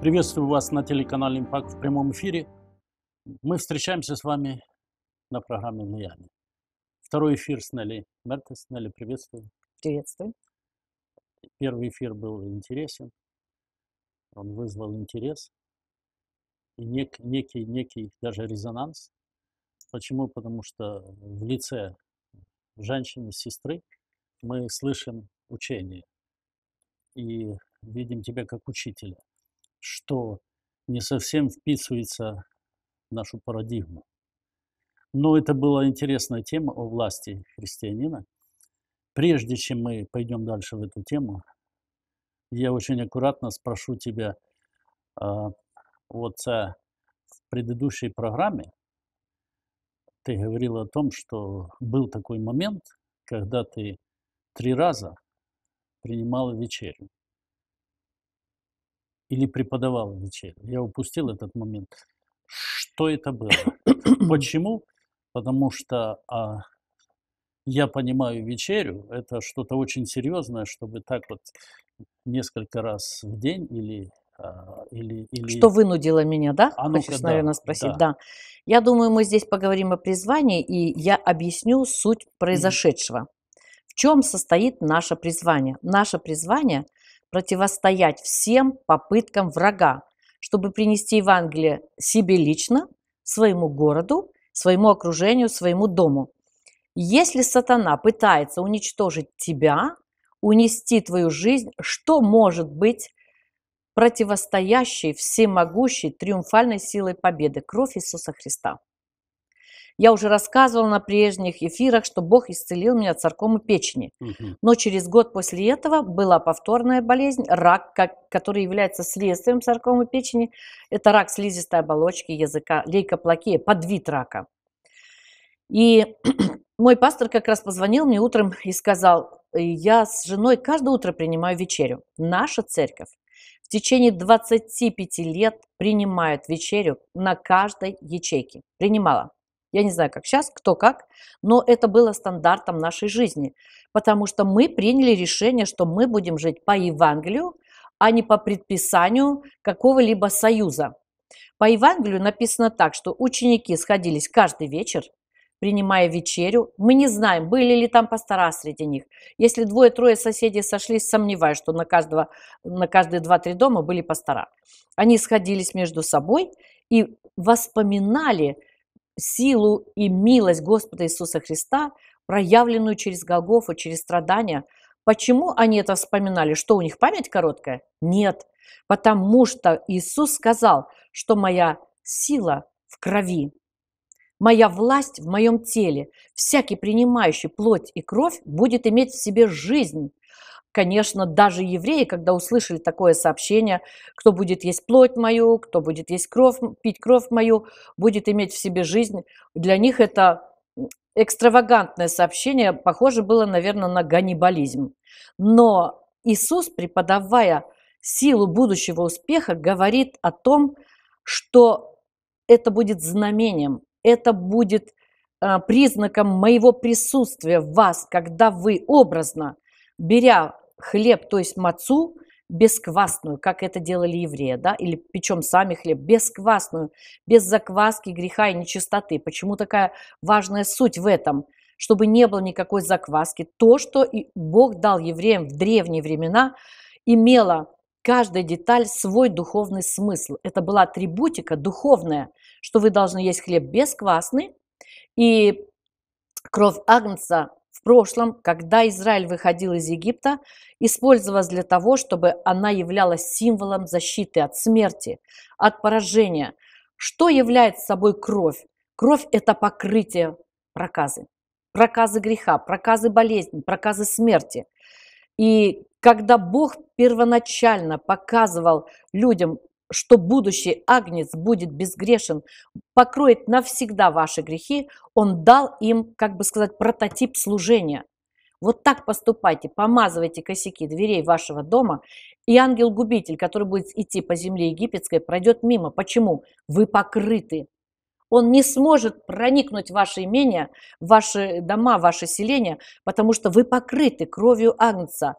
Приветствую вас на телеканале «Импакт» в прямом эфире. Мы встречаемся с вами на программе «Влияние». Второй эфир с Нелли Мертес. Нелли, приветствую. Приветствую. Первый эфир был интересен. Он вызвал интерес и нек, некий, некий даже резонанс. Почему? Потому что в лице женщины, сестры мы слышим учение и видим тебя как учителя, что не совсем вписывается в нашу парадигму. Но это была интересная тема о власти христианина. Прежде чем мы пойдем дальше в эту тему, я очень аккуратно спрошу тебя, а, вот в предыдущей программе ты говорил о том, что был такой момент, когда ты три раза принимала вечерю или преподавала вечерю. Я упустил этот момент. Что это было? Почему? Потому что а, я понимаю вечерю, это что-то очень серьезное, чтобы так вот несколько раз в день или а, или, или... Что вынудило меня, да? А ну Хочешь, да, наверное, спросить? да. Да. Я думаю, мы здесь поговорим о призвании, и я объясню суть произошедшего. В чем состоит наше призвание? Наше призвание – противостоять всем попыткам врага, чтобы принести Евангелие себе лично, своему городу, своему окружению, своему дому. Если сатана пытается уничтожить тебя, унести твою жизнь, что может быть противостоящей всемогущей триумфальной силой победы – кровь Иисуса Христа. Я уже рассказывала на прежних эфирах, что Бог исцелил меня от саркомы печени. Мгм. Но через год после этого была повторная болезнь, рак, как- который является следствием саркомы печени. Это рак слизистой оболочки языка, лейкоплакия, подвид рака. И мой пастор как раз позвонил мне утром и сказал, я с женой каждое утро принимаю вечерю. Наша церковь в течение 25 лет принимает вечерю на каждой ячейке. Принимала. Я не знаю, как сейчас, кто как, но это было стандартом нашей жизни, потому что мы приняли решение, что мы будем жить по Евангелию, а не по предписанию какого-либо союза. По Евангелию написано так, что ученики сходились каждый вечер, принимая вечерю. Мы не знаем, были ли там пастора среди них. Если двое-трое соседей сошлись, сомневаюсь, что на, каждого, на каждые два-три дома были пастора. Они сходились между собой и воспоминали силу и милость Господа Иисуса Христа, проявленную через Голгофу, через страдания. Почему они это вспоминали? Что у них память короткая? Нет, потому что Иисус сказал, что моя сила в крови, моя власть в моем теле. Всякий, принимающий плоть и кровь, будет иметь в себе жизнь. Конечно, даже евреи, когда услышали такое сообщение, кто будет есть плоть мою, кто будет есть кровь, пить кровь мою, будет иметь в себе жизнь, для них это экстравагантное сообщение, похоже было, наверное, на ганнибализм. Но Иисус, преподавая силу будущего успеха, говорит о том, что это будет знамением, это будет э, признаком моего присутствия в вас, когда вы образно, беря хлеб, то есть мацу, бесквасную, как это делали евреи, да, или печем сами хлеб, бесквасную, без закваски, греха и нечистоты. Почему такая важная суть в этом? Чтобы не было никакой закваски. То, что Бог дал евреям в древние времена, имело каждая деталь свой духовный смысл. Это была атрибутика духовная, что вы должны есть хлеб бесквасный, и кровь Агнца в прошлом, когда Израиль выходил из Египта, использовалась для того, чтобы она являлась символом защиты от смерти, от поражения. Что является собой кровь? Кровь – это покрытие проказы. Проказы греха, проказы болезни, проказы смерти. И когда Бог первоначально показывал людям, что будущий агнец будет безгрешен, покроет навсегда ваши грехи, он дал им, как бы сказать, прототип служения. Вот так поступайте, помазывайте косяки дверей вашего дома, и ангел-губитель, который будет идти по земле египетской, пройдет мимо. Почему? Вы покрыты. Он не сможет проникнуть в ваше имение, в ваши дома, в ваше селение, потому что вы покрыты кровью агнца.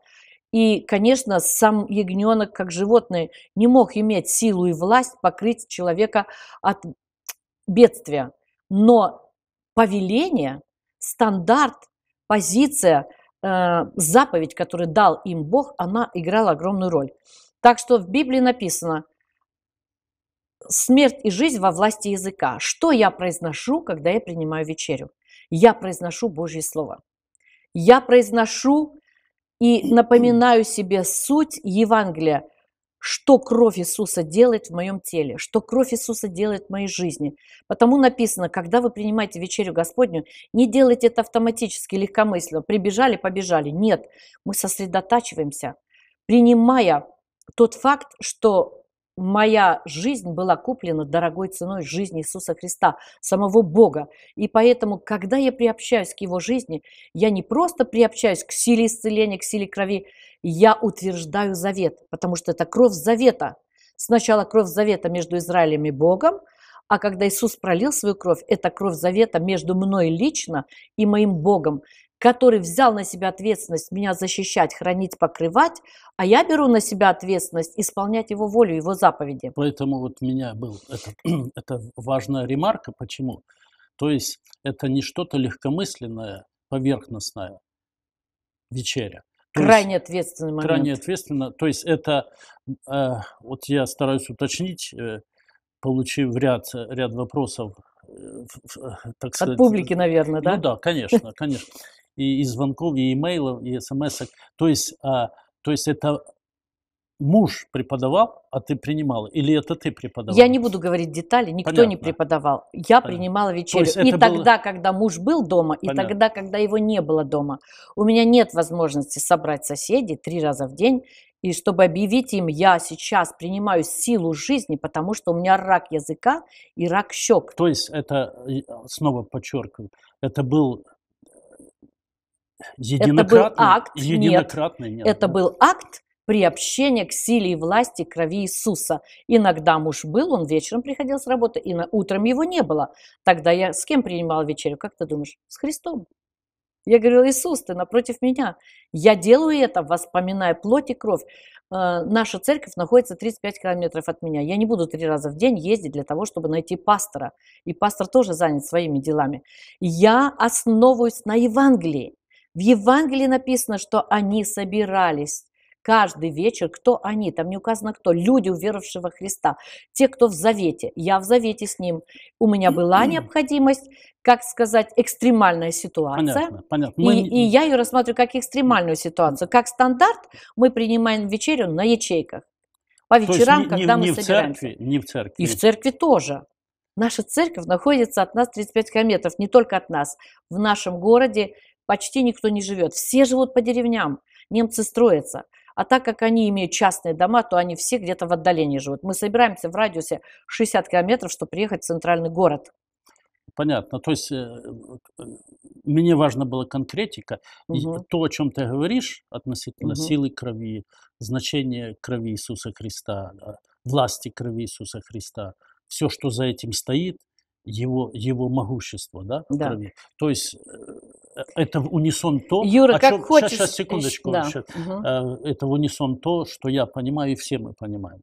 И, конечно, сам ягненок, как животное, не мог иметь силу и власть покрыть человека от бедствия. Но повеление, стандарт, позиция, э, заповедь, которую дал им Бог, она играла огромную роль. Так что в Библии написано, смерть и жизнь во власти языка. Что я произношу, когда я принимаю вечерю? Я произношу Божье Слово. Я произношу и напоминаю себе суть Евангелия, что кровь Иисуса делает в моем теле, что кровь Иисуса делает в моей жизни. Потому написано, когда вы принимаете вечерю Господню, не делайте это автоматически, легкомысленно, прибежали, побежали. Нет, мы сосредотачиваемся, принимая тот факт, что моя жизнь была куплена дорогой ценой жизни Иисуса Христа, самого Бога. И поэтому, когда я приобщаюсь к Его жизни, я не просто приобщаюсь к силе исцеления, к силе крови, я утверждаю завет, потому что это кровь завета. Сначала кровь завета между Израилем и Богом, а когда Иисус пролил свою кровь, это кровь завета между мной лично и моим Богом который взял на себя ответственность меня защищать, хранить, покрывать, а я беру на себя ответственность исполнять его волю, его заповеди. Поэтому вот у меня был это, это важная ремарка. Почему? То есть это не что-то легкомысленное, поверхностное вечеря. То крайне ответственный момент. Крайне ответственно. То есть это, э, вот я стараюсь уточнить, э, получив ряд, ряд вопросов, э, так сказать. От публики, наверное, да? Ну да, конечно, конечно и, и звонков, и имейлов, и смс. -ок. То есть, а, то есть это муж преподавал, а ты принимала? Или это ты преподавал? Я не буду говорить детали, никто Понятно. не преподавал. Я Понятно. принимала вечерю. И тогда, было... когда муж был дома, Понятно. и тогда, когда его не было дома. У меня нет возможности собрать соседей три раза в день, и чтобы объявить им, я сейчас принимаю силу жизни, потому что у меня рак языка и рак щек. То есть это, снова подчеркиваю, это был это был акт, единократный, нет, нет, это был акт приобщения к силе и власти крови Иисуса. Иногда муж был, он вечером приходил с работы, и на, утром его не было. Тогда я с кем принимала вечерю? Как ты думаешь? С Христом. Я говорила, Иисус, ты напротив меня. Я делаю это, воспоминая плоть и кровь. Э, наша церковь находится 35 километров от меня. Я не буду три раза в день ездить для того, чтобы найти пастора. И пастор тоже занят своими делами. Я основываюсь на Евангелии. В Евангелии написано, что они собирались каждый вечер. Кто они? Там не указано кто. Люди, уверовавшие во Христа. Те, кто в завете. Я в завете с ним. У меня была необходимость, как сказать, экстремальная ситуация. Понятно, понятно. Мы... И, и я ее рассматриваю как экстремальную ситуацию. Как стандарт мы принимаем вечерю на ячейках. По вечерам, не, когда не, мы не собираемся. В церкви, не в церкви. И в церкви тоже. Наша церковь находится от нас 35 километров, не только от нас. В нашем городе почти никто не живет. Все живут по деревням, немцы строятся. А так как они имеют частные дома, то они все где-то в отдалении живут. Мы собираемся в радиусе 60 километров, чтобы приехать в центральный город. Понятно. То есть э, мне важна была конкретика. Угу. И то, о чем ты говоришь относительно угу. силы крови, значения крови Иисуса Христа, власти крови Иисуса Христа, все, что за этим стоит, его, его могущество, да, да. крови. То есть э, это в унисон то, Юра, о как чем, хочешь. Сейчас, сейчас секундочку. Да. Сейчас, угу. Это в унисон то, что я понимаю, и все мы понимаем.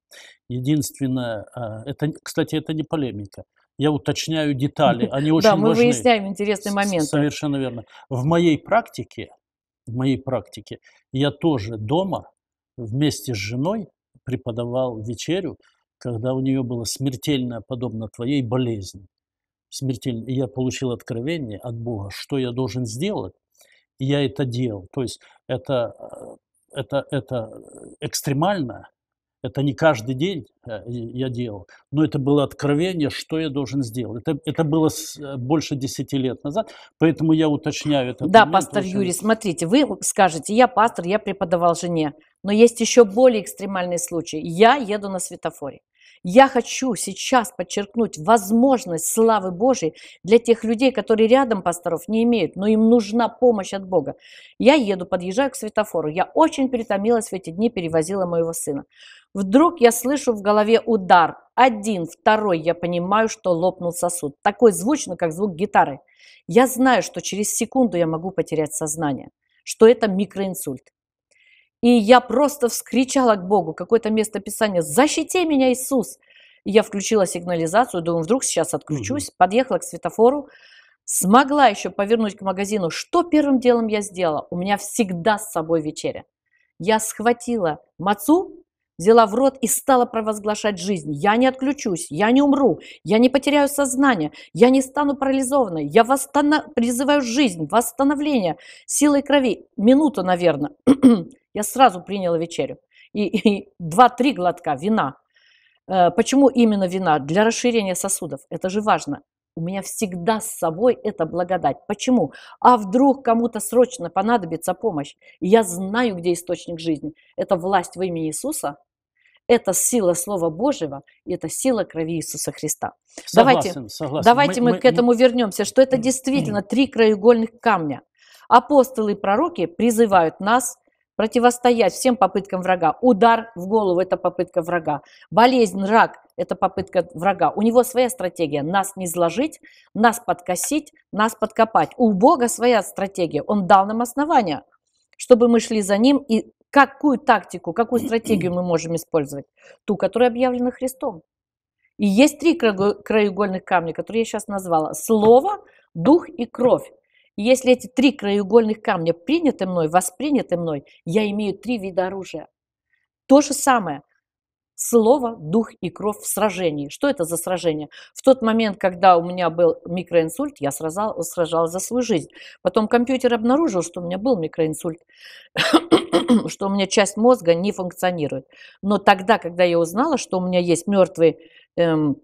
Единственное, э, это, кстати, это не полемика. Я уточняю детали, они очень важны. Да, мы выясняем интересный момент. Совершенно верно. В моей практике, в моей практике, я тоже дома вместе с женой преподавал вечерю, когда у нее было смертельно подобно твоей болезни смертельно. И я получил откровение от Бога, что я должен сделать, и я это делал. То есть это, э, это, это экстремально, это не каждый день э, я делал, но это было откровение, что я должен сделать. Это, это было э, больше 10 лет назад, поэтому я уточняю это. Да, момент, пастор очень... Юрий, смотрите, вы скажете, я пастор, я преподавал жене, но есть еще более экстремальный случай. Я еду на светофоре. Я хочу сейчас подчеркнуть возможность славы Божьей для тех людей, которые рядом пасторов не имеют, но им нужна помощь от Бога. Я еду, подъезжаю к светофору. Я очень перетомилась в эти дни, перевозила моего сына. Вдруг я слышу в голове удар. Один, второй, я понимаю, что лопнул сосуд. Такой звучный, как звук гитары. Я знаю, что через секунду я могу потерять сознание, что это микроинсульт. И я просто вскричала к Богу, какое-то место Писания, защити меня, Иисус. И я включила сигнализацию, думаю, вдруг сейчас отключусь, угу. подъехала к светофору, смогла еще повернуть к магазину. Что первым делом я сделала? У меня всегда с собой вечеря. Я схватила мацу, взяла в рот и стала провозглашать жизнь. Я не отключусь, я не умру, я не потеряю сознание, я не стану парализованной, я восстанов... призываю жизнь, восстановление силой крови. Минуту, наверное. я сразу приняла вечерю. И, два-три глотка вина. Э, почему именно вина? Для расширения сосудов. Это же важно. У меня всегда с собой эта благодать. Почему? А вдруг кому-то срочно понадобится помощь? я знаю, где источник жизни. Это власть в имя Иисуса, это сила Слова Божьего, и это сила крови Иисуса Христа. Согласен, давайте согласен. давайте мы, мы, мы к этому вернемся, что это действительно три краеугольных камня. Апостолы и пророки призывают нас противостоять всем попыткам врага. Удар в голову – это попытка врага. Болезнь, рак – это попытка врага. У него своя стратегия – нас не сложить, нас подкосить, нас подкопать. У Бога своя стратегия. Он дал нам основания, чтобы мы шли за Ним. И какую тактику, какую стратегию мы можем использовать? Ту, которая объявлена Христом. И есть три краеугольных камня, которые я сейчас назвала. Слово, дух и кровь. Если эти три краеугольных камня приняты мной, восприняты мной, я имею три вида оружия. То же самое. Слово, дух и кровь в сражении. Что это за сражение? В тот момент, когда у меня был микроинсульт, я сражал, сражалась за свою жизнь. Потом компьютер обнаружил, что у меня был микроинсульт, что у меня часть мозга не функционирует. Но тогда, когда я узнала, что у меня есть мертвый эм,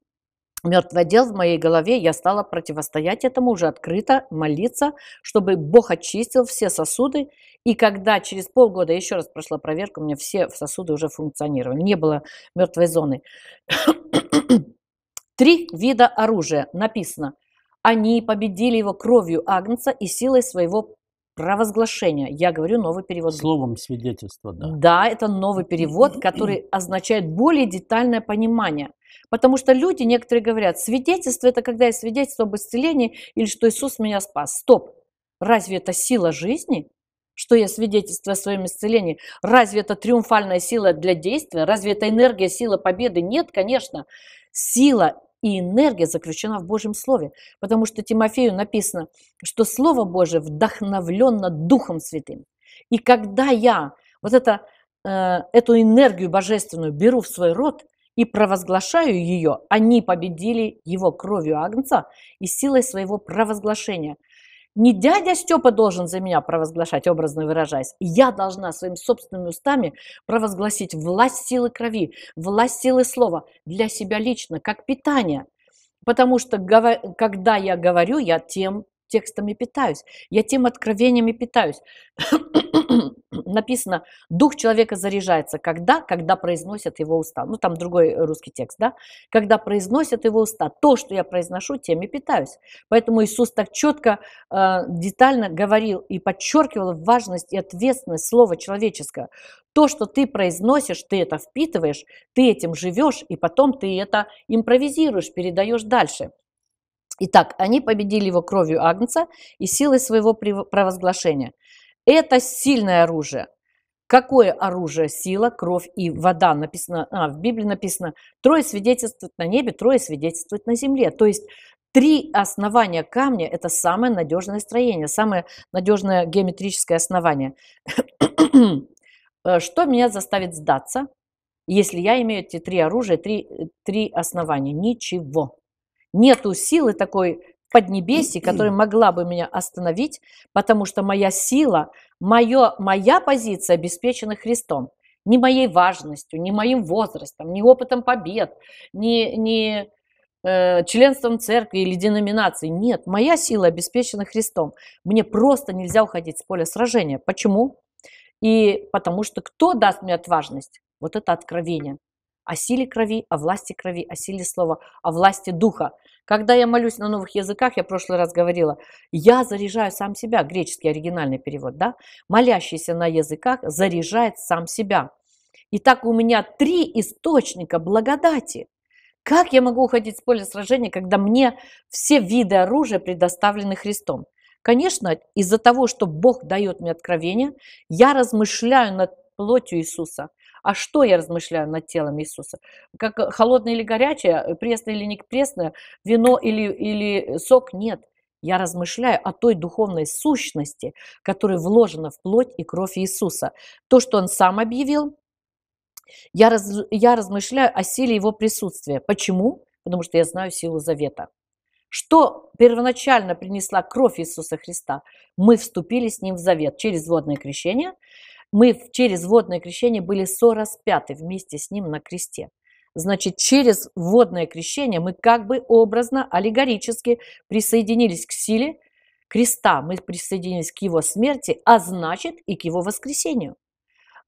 мертвый отдел в моей голове, я стала противостоять этому уже открыто, молиться, чтобы Бог очистил все сосуды. И когда через полгода еще раз прошла проверка, у меня все сосуды уже функционировали, не было мертвой зоны. Три вида оружия написано. Они победили его кровью Агнца и силой своего провозглашения. Я говорю новый перевод. Словом свидетельства, да. Да, это новый перевод, который означает более детальное понимание. Потому что люди, некоторые говорят, свидетельство – это когда я свидетельство об исцелении или что Иисус меня спас. Стоп! Разве это сила жизни? Что я свидетельствую о своем исцелении? Разве это триумфальная сила для действия? Разве это энергия, сила победы? Нет, конечно. Сила и энергия заключена в Божьем Слове. Потому что Тимофею написано, что Слово Божие вдохновленно Духом Святым. И когда я вот это, э, эту энергию божественную беру в свой род – и провозглашаю ее, они победили его кровью Агнца и силой своего провозглашения. Не дядя Степа должен за меня провозглашать, образно выражаясь. Я должна своими собственными устами провозгласить власть силы крови, власть силы слова для себя лично, как питание. Потому что когда я говорю, я тем текстами питаюсь, я тем откровениями питаюсь. Написано, дух человека заряжается. Когда? Когда произносят его уста. Ну, там другой русский текст, да? Когда произносят его уста. То, что я произношу, тем и питаюсь. Поэтому Иисус так четко, э, детально говорил и подчеркивал важность и ответственность слова человеческого. То, что ты произносишь, ты это впитываешь, ты этим живешь, и потом ты это импровизируешь, передаешь дальше. Итак, они победили его кровью Агнца и силой своего провозглашения. Это сильное оружие. Какое оружие? Сила, кровь и вода. Написано, а, в Библии написано, трое свидетельствует на небе, трое свидетельствует на земле. То есть три основания камня – это самое надежное строение, самое надежное геометрическое основание. Что меня заставит сдаться, если я имею эти три оружия, три, три основания? Ничего. Нету силы такой поднебесье, которая могла бы меня остановить, потому что моя сила, моё, моя позиция обеспечена Христом. Не моей важностью, не моим возрастом, не опытом побед, не, не э, членством церкви или деноминации. Нет, моя сила обеспечена Христом. Мне просто нельзя уходить с поля сражения. Почему? И потому что кто даст мне отважность? Вот это откровение о силе крови, о власти крови, о силе слова, о власти духа. Когда я молюсь на новых языках, я в прошлый раз говорила, я заряжаю сам себя, греческий оригинальный перевод, да? Молящийся на языках заряжает сам себя. Итак, у меня три источника благодати. Как я могу уходить с поля сражения, когда мне все виды оружия предоставлены Христом? Конечно, из-за того, что Бог дает мне откровение, я размышляю над плотью Иисуса. А что я размышляю над телом Иисуса? Как э, холодное или горячее, э, пресное или не пресное, вино или, или сок? Нет. Я размышляю о той духовной сущности, которая вложена в плоть и кровь Иисуса. То, что Он сам объявил, я, раз, я размышляю о силе Его присутствия. Почему? Потому что я знаю силу завета. Что первоначально принесла кровь Иисуса Христа? Мы вступили с Ним в завет через водное крещение. Мы через водное крещение были сораспяты вместе с Ним на кресте. Значит, через водное крещение мы как бы образно, аллегорически присоединились к силе креста, мы присоединились к его смерти, а значит и к его воскресению.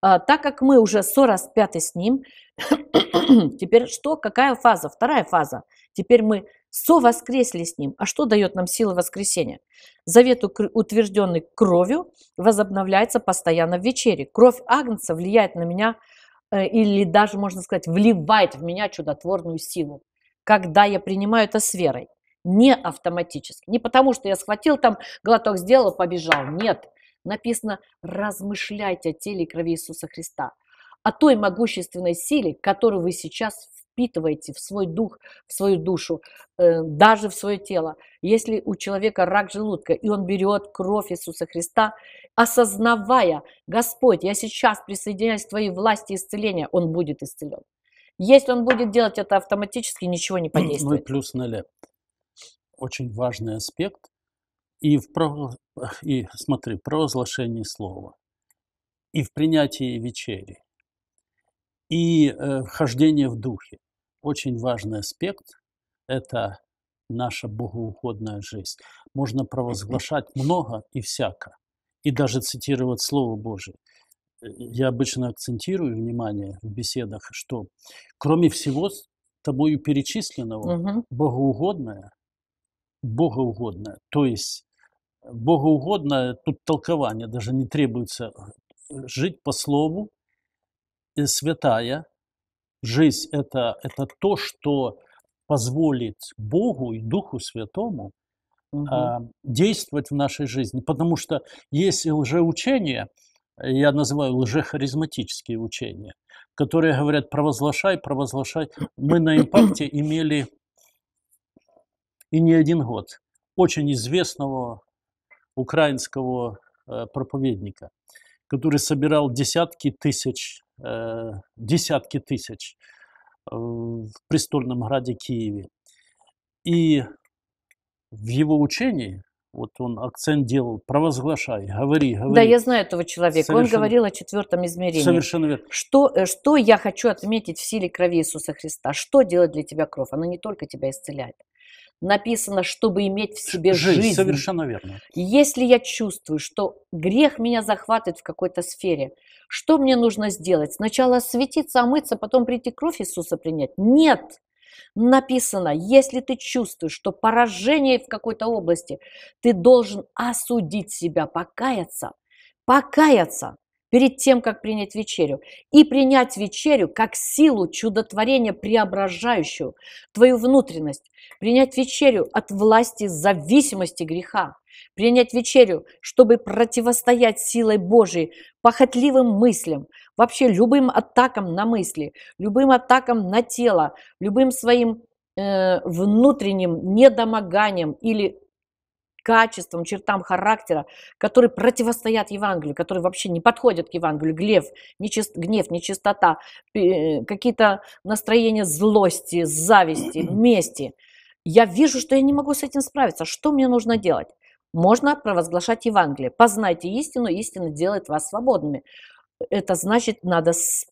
А, так как мы уже сораспяты с ним, теперь что? Какая фаза? Вторая фаза. Теперь мы совоскресли с ним. А что дает нам сила воскресения? Завет, утвержденный кровью, возобновляется постоянно в вечере. Кровь Агнца влияет на меня Э, или даже, можно сказать, вливает в меня чудотворную силу, когда я принимаю это с верой. Не автоматически. Не потому, что я схватил там, глоток сделал, побежал. Нет. Написано, размышляйте о теле и крови Иисуса Христа. О той могущественной силе, которую вы сейчас впитываете в свой дух, в свою душу, э, даже в свое тело. Если у человека рак желудка, и он берет кровь Иисуса Христа, осознавая, Господь, я сейчас присоединяюсь к Твоей власти исцеления, он будет исцелен. Если он будет делать это автоматически, ничего не подействует. Ну и плюс нуля. Очень важный аспект. И, в право, и смотри, в провозглашении слова, и в принятии вечери, и э, вхождение в духе. Очень важный аспект – это наша богоугодная жизнь. Можно провозглашать много и всяко, и даже цитировать Слово Божие. Э, я обычно акцентирую внимание в беседах, что кроме всего тобою перечисленного, угу. богоугодное, богоугодное, то есть богоугодное, тут толкование даже не требуется, э, жить по слову, святая жизнь это, это то, что позволит Богу и Духу Святому угу. а, действовать в нашей жизни. Потому что есть лжеучения, я называю лжехаризматические учения, которые говорят провозглашай, провозглашай. Мы на импакте имели и не один год очень известного украинского э, проповедника, который собирал десятки тысяч десятки тысяч э, в престольном граде Киеве. И в его учении, вот он акцент делал, провозглашай, говори, говори. Да, я знаю этого человека. Совершенно, он говорил о четвертом измерении. Совершенно верно. Что, э, что я хочу отметить в силе крови Иисуса Христа? Что делает для тебя кровь? Она не только тебя исцеляет написано, чтобы иметь в себе жизнь. жизнь. Совершенно верно. Если я чувствую, что грех меня захватывает в какой-то сфере, что мне нужно сделать? Сначала осветиться, омыться, потом прийти кровь Иисуса принять? Нет. Написано, если ты чувствуешь, что поражение в какой-то области, ты должен осудить себя, покаяться, покаяться перед тем, как принять вечерю. И принять вечерю как силу чудотворения, преображающую твою внутренность. Принять вечерю от власти зависимости греха. Принять вечерю, чтобы противостоять силой Божией, похотливым мыслям, вообще любым атакам на мысли, любым атакам на тело, любым своим э, внутренним недомоганием или качествам, чертам характера, которые противостоят Евангелию, которые вообще не подходят к Евангелию, гнев, нечист, гнев, нечистота, какие-то настроения злости, зависти, мести. Я вижу, что я не могу с этим справиться. Что мне нужно делать? Можно провозглашать Евангелие. Познайте истину, истина делает вас свободными. Это значит, надо с,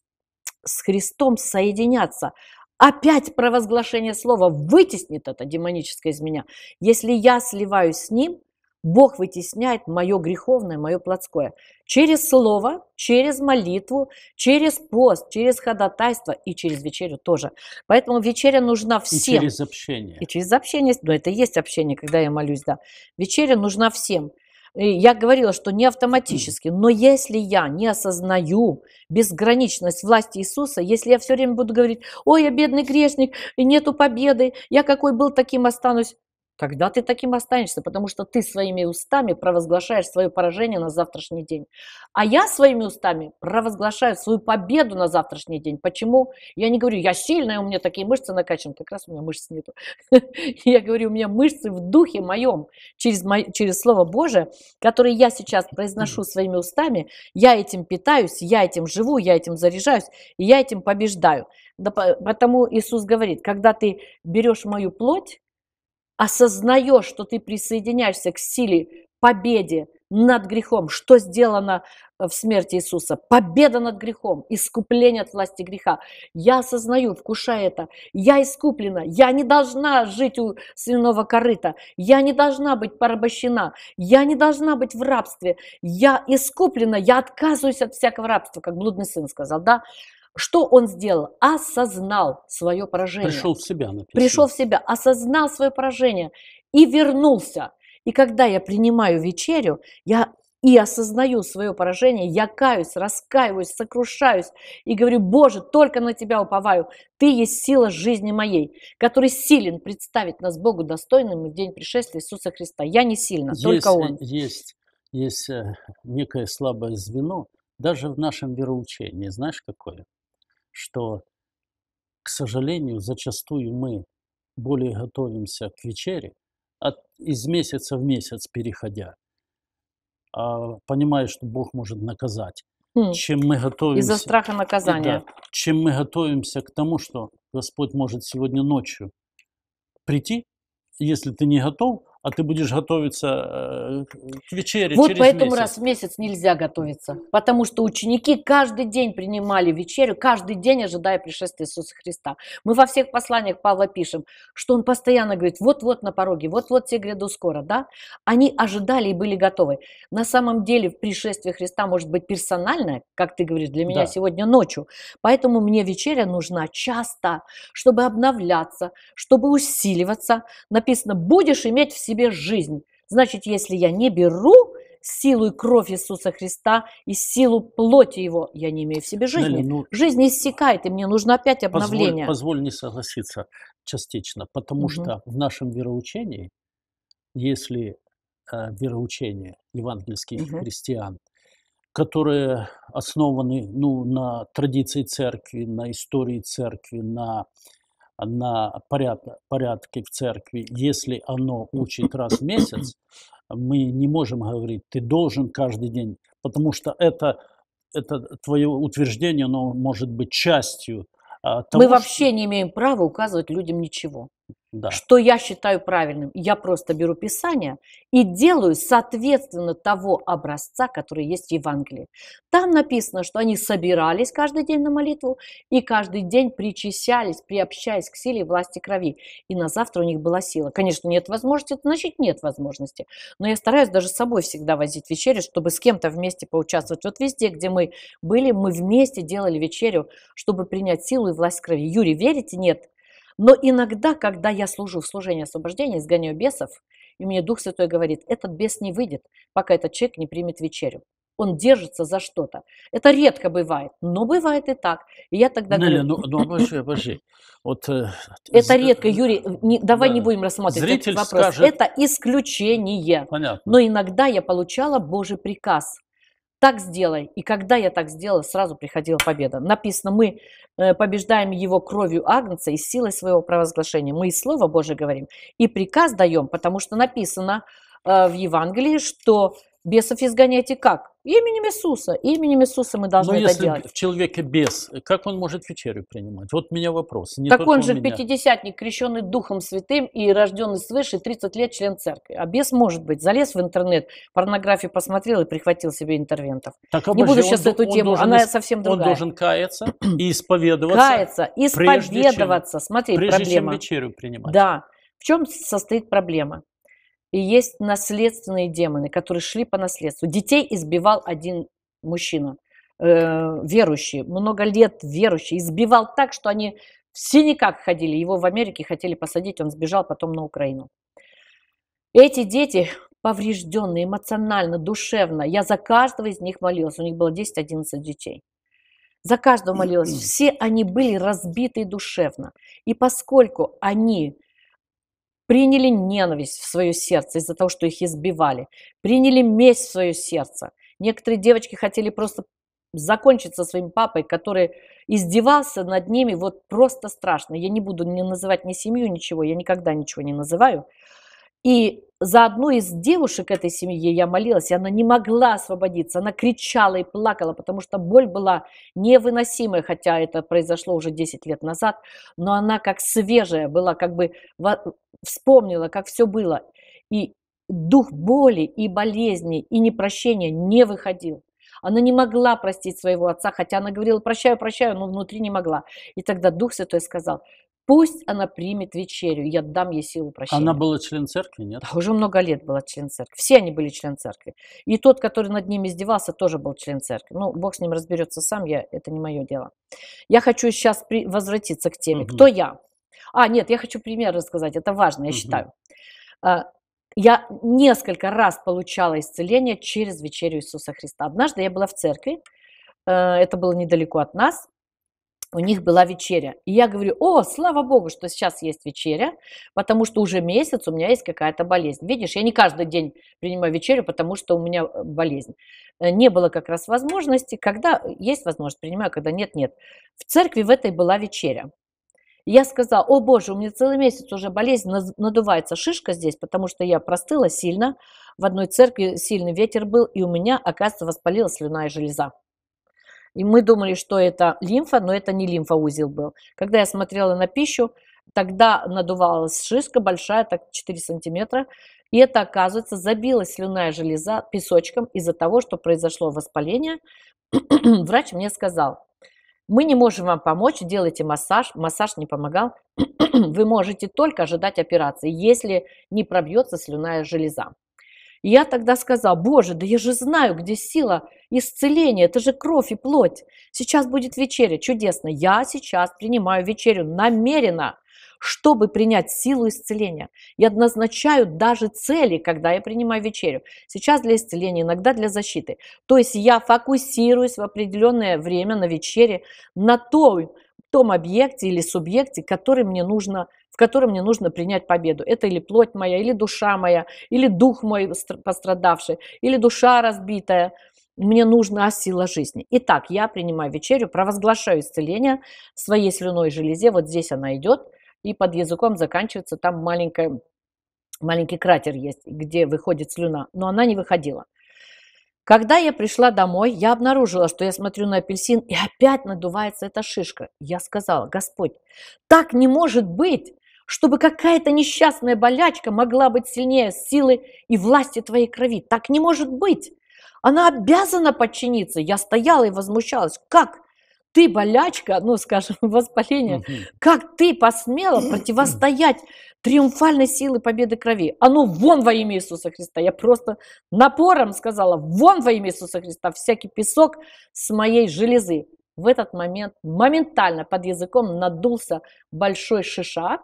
с Христом соединяться. Опять провозглашение слова вытеснит это демоническое из меня. Если я сливаюсь с ним, Бог вытесняет мое греховное, мое плотское. Через слово, через молитву, через пост, через ходатайство и через вечерю тоже. Поэтому вечеря нужна всем. И через общение. И через общение. Но это и есть общение, когда я молюсь, да. Вечеря нужна всем. Я говорила, что не автоматически, но если я не осознаю безграничность власти Иисуса, если я все время буду говорить, ой, я бедный грешник, и нету победы, я какой был, таким останусь, тогда ты таким останешься, потому что ты своими устами провозглашаешь свое поражение на завтрашний день. А я своими устами провозглашаю свою победу на завтрашний день. Почему? Я не говорю, я сильная, у меня такие мышцы накачаны, как раз у меня мышц нету. Я говорю, у меня мышцы в духе моем, через, через Слово Божие, которое я сейчас произношу своими устами, я этим питаюсь, я этим живу, я этим заряжаюсь, и я этим побеждаю. Да, потому Иисус говорит, когда ты берешь мою плоть, осознаешь, что ты присоединяешься к силе, победе над грехом, что сделано э, в смерти Иисуса. Победа над грехом, искупление от власти греха. Я осознаю, вкушая это, я искуплена, я не должна жить у свиного корыта, я не должна быть порабощена, я не должна быть в рабстве, я искуплена, я отказываюсь от всякого рабства, как блудный сын сказал, да, что он сделал? Осознал свое поражение. Пришел в себя, написано. Пришел в себя, осознал свое поражение и вернулся. И когда я принимаю вечерю, я и осознаю свое поражение, я каюсь, раскаиваюсь, сокрушаюсь и говорю, Боже, только на Тебя уповаю. Ты есть сила жизни моей, который силен представить нас Богу достойным в день пришествия Иисуса Христа. Я не сильна, есть, только Он. Есть, есть э, некое слабое звено, даже в нашем вероучении. Знаешь, какое? Что, к сожалению, зачастую мы более готовимся к вечере, от, из месяца в месяц переходя, а, понимая, что Бог может наказать, Хм. чем мы готовимся... Из-за страха наказания. Да, чем мы готовимся к тому, что Господь может сегодня ночью прийти, если ты не готов, а ты будешь готовиться э, к вечере Вот через поэтому месяц. раз в месяц нельзя готовиться. Потому что ученики каждый день принимали вечерю, каждый день ожидая пришествия Иисуса Христа. Мы во всех посланиях Павла пишем, что он постоянно говорит, вот-вот на пороге, вот-вот те гряду скоро, да? Они ожидали и были готовы. На самом деле пришествие Христа может быть персональное, как ты говоришь, для меня Да. сегодня ночью. Поэтому мне вечеря нужна часто, чтобы обновляться, чтобы усиливаться. Написано, будешь иметь в себе жизнь. Значит, если я не беру силу и кровь Иисуса Христа и силу плоти Его, я не имею в себе жизни. Нелли, ну, Жизнь иссякает, и мне нужно опять Позволь, обновление. позволь не согласиться частично, потому Мгм. что в нашем вероучении, если э, вероучение евангельских Мгм. христиан, которые основаны ну, на традиции церкви, на истории церкви, на, на поряд, порядке в церкви, если оно учит раз в месяц, мы не можем говорить, ты должен каждый день, потому что это, это твое утверждение, оно может быть частью а, того, Мы что- вообще не имеем права указывать людям ничего. Да. Что я считаю правильным? Я просто беру Писание и делаю соответственно того образца, который есть в Евангелии. Там написано, что они собирались каждый день на молитву и каждый день причащались, приобщаясь к силе и власти крови. И на завтра у них была сила. Конечно, нет возможности, значит нет возможности. Но я стараюсь даже с собой всегда возить вечерю, чтобы с кем-то вместе поучаствовать. Вот везде, где мы были, мы вместе делали вечерю, чтобы принять силу и власть крови. Юрий, верите? Нет. Но иногда, когда я служу в служении освобождения, изгоняю бесов, и мне Дух Святой говорит, этот бес не выйдет, пока этот человек не примет вечерю. Он держится за что-то. Это редко бывает, но бывает и так. И я тогда Нелли, говорю, ну, ну обожди, обожди. Вот, э, это редко, Юрий, не- давай да. не будем рассматривать Зритель этот вопрос. скажет- Это исключение. Понятно. Но иногда я получала Божий приказ. Так сделай. И когда я так сделала, сразу приходила победа. Написано, мы э, побеждаем его кровью Агнца и силой своего провозглашения. Мы и Слово Божие говорим, и приказ даем, потому что написано э, в Евангелии, что бесов изгоняйте как? Именем Иисуса. Именем Иисуса мы должны Но это если делать. в человеке без, как он может вечерю принимать? Вот у меня вопрос. Не Так он же меня. пятидесятник, крещенный Духом Святым и рожденный свыше 30 лет член церкви. А бес может быть. Залез в интернет, порнографию посмотрел и прихватил себе интервентов. Так, Не обожди, буду он сейчас до- эту он тему, должен она совсем Он другая. должен каяться и исповедоваться, Каяться, прежде чем- исповедоваться. Смотри, прежде чем проблема. вечерю принимать. Да. В чем состоит проблема? И есть наследственные демоны, которые шли по наследству. Детей избивал один мужчина, э, верующий, много лет верующий, избивал так, что они в синяках ходили. Его в Америке хотели посадить, он сбежал потом на Украину. Эти дети поврежденные эмоционально, душевно. Я за каждого из них молилась. У них было 10-11 детей. За каждого молилась. Все они были разбиты душевно. И поскольку они приняли ненависть в свое сердце из-за того, что их избивали, приняли месть в свое сердце. Некоторые девочки хотели просто закончить со своим папой, который издевался над ними вот просто страшно. Я не буду не называть ни семью, ничего, я никогда ничего не называю. И за одну из девушек этой семьи я молилась, и она не могла освободиться. Она кричала и плакала, потому что боль была невыносимая, хотя это произошло уже 10 лет назад, но она как свежая была, как бы вспомнила, как все было. И дух боли и болезни и непрощения не выходил. Она не могла простить своего отца, хотя она говорила «прощаю, прощаю», но внутри не могла. И тогда Дух Святой сказал Пусть она примет вечерю, я дам ей силу прощения. Она была член церкви, нет? Да, уже много лет была член церкви. Все они были член церкви. И тот, который над ними издевался, тоже был член церкви. Ну, Бог с ним разберется сам, я, это не мое дело. Я хочу сейчас при, возвратиться к теме. Угу. Кто я? А, нет, я хочу пример рассказать, это важно, я угу. считаю. А, я несколько раз получала исцеление через вечерю Иисуса Христа. Однажды я была в церкви, э, это было недалеко от нас, у них была вечеря. И я говорю, о, слава богу, что сейчас есть вечеря, потому что уже месяц у меня есть какая-то болезнь. Видишь, я не каждый день принимаю вечерю, потому что у меня э, болезнь. Э, не было как раз возможности. Когда есть возможность, принимаю, когда нет, нет. В церкви в этой была вечеря. Я сказала, о боже, у меня целый месяц уже болезнь, надувается шишка здесь, потому что я простыла сильно. В одной церкви сильный ветер был, и у меня, оказывается, воспалилась слюная железа. И мы думали, что это лимфа, но это не лимфоузел был. Когда я смотрела на пищу, тогда надувалась шишка большая, так 4 сантиметра, и это, оказывается, забилась слюная железа песочком из-за того, что произошло воспаление. Врач мне сказал, мы не можем вам помочь, делайте массаж. Массаж не помогал. Вы можете только ожидать операции, если не пробьется слюная железа. Я тогда сказал, боже, да я же знаю, где сила исцеления, это же кровь и плоть. Сейчас будет вечеря, чудесно. Я сейчас принимаю вечерю намеренно, чтобы принять силу исцеления. Я назначаю даже цели, когда я принимаю вечерю. Сейчас для исцеления, иногда для защиты. То есть я фокусируюсь в определенное время на вечере на том, том объекте или субъекте, который мне нужно котором мне нужно принять победу. Это или плоть моя, или душа моя, или дух мой пострадавший, или душа разбитая. Мне нужна сила жизни. Итак, я принимаю вечерю, провозглашаю исцеление своей слюной железе. Вот здесь она идет, и под языком заканчивается, там маленькая, маленький кратер есть, где выходит слюна, но она не выходила. Когда я пришла домой, я обнаружила, что я смотрю на апельсин, и опять надувается эта шишка. Я сказала, Господь, так не может быть чтобы какая-то несчастная болячка могла быть сильнее силы и власти твоей крови. Так не может быть. Она обязана подчиниться. Я стояла и возмущалась. Как ты, болячка, ну, скажем, воспаление, как ты посмела противостоять триумфальной силы победы крови? А ну, вон во имя Иисуса Христа. Я просто напором сказала, вон во имя Иисуса Христа, всякий песок с моей железы. В этот момент моментально под языком надулся большой шишак,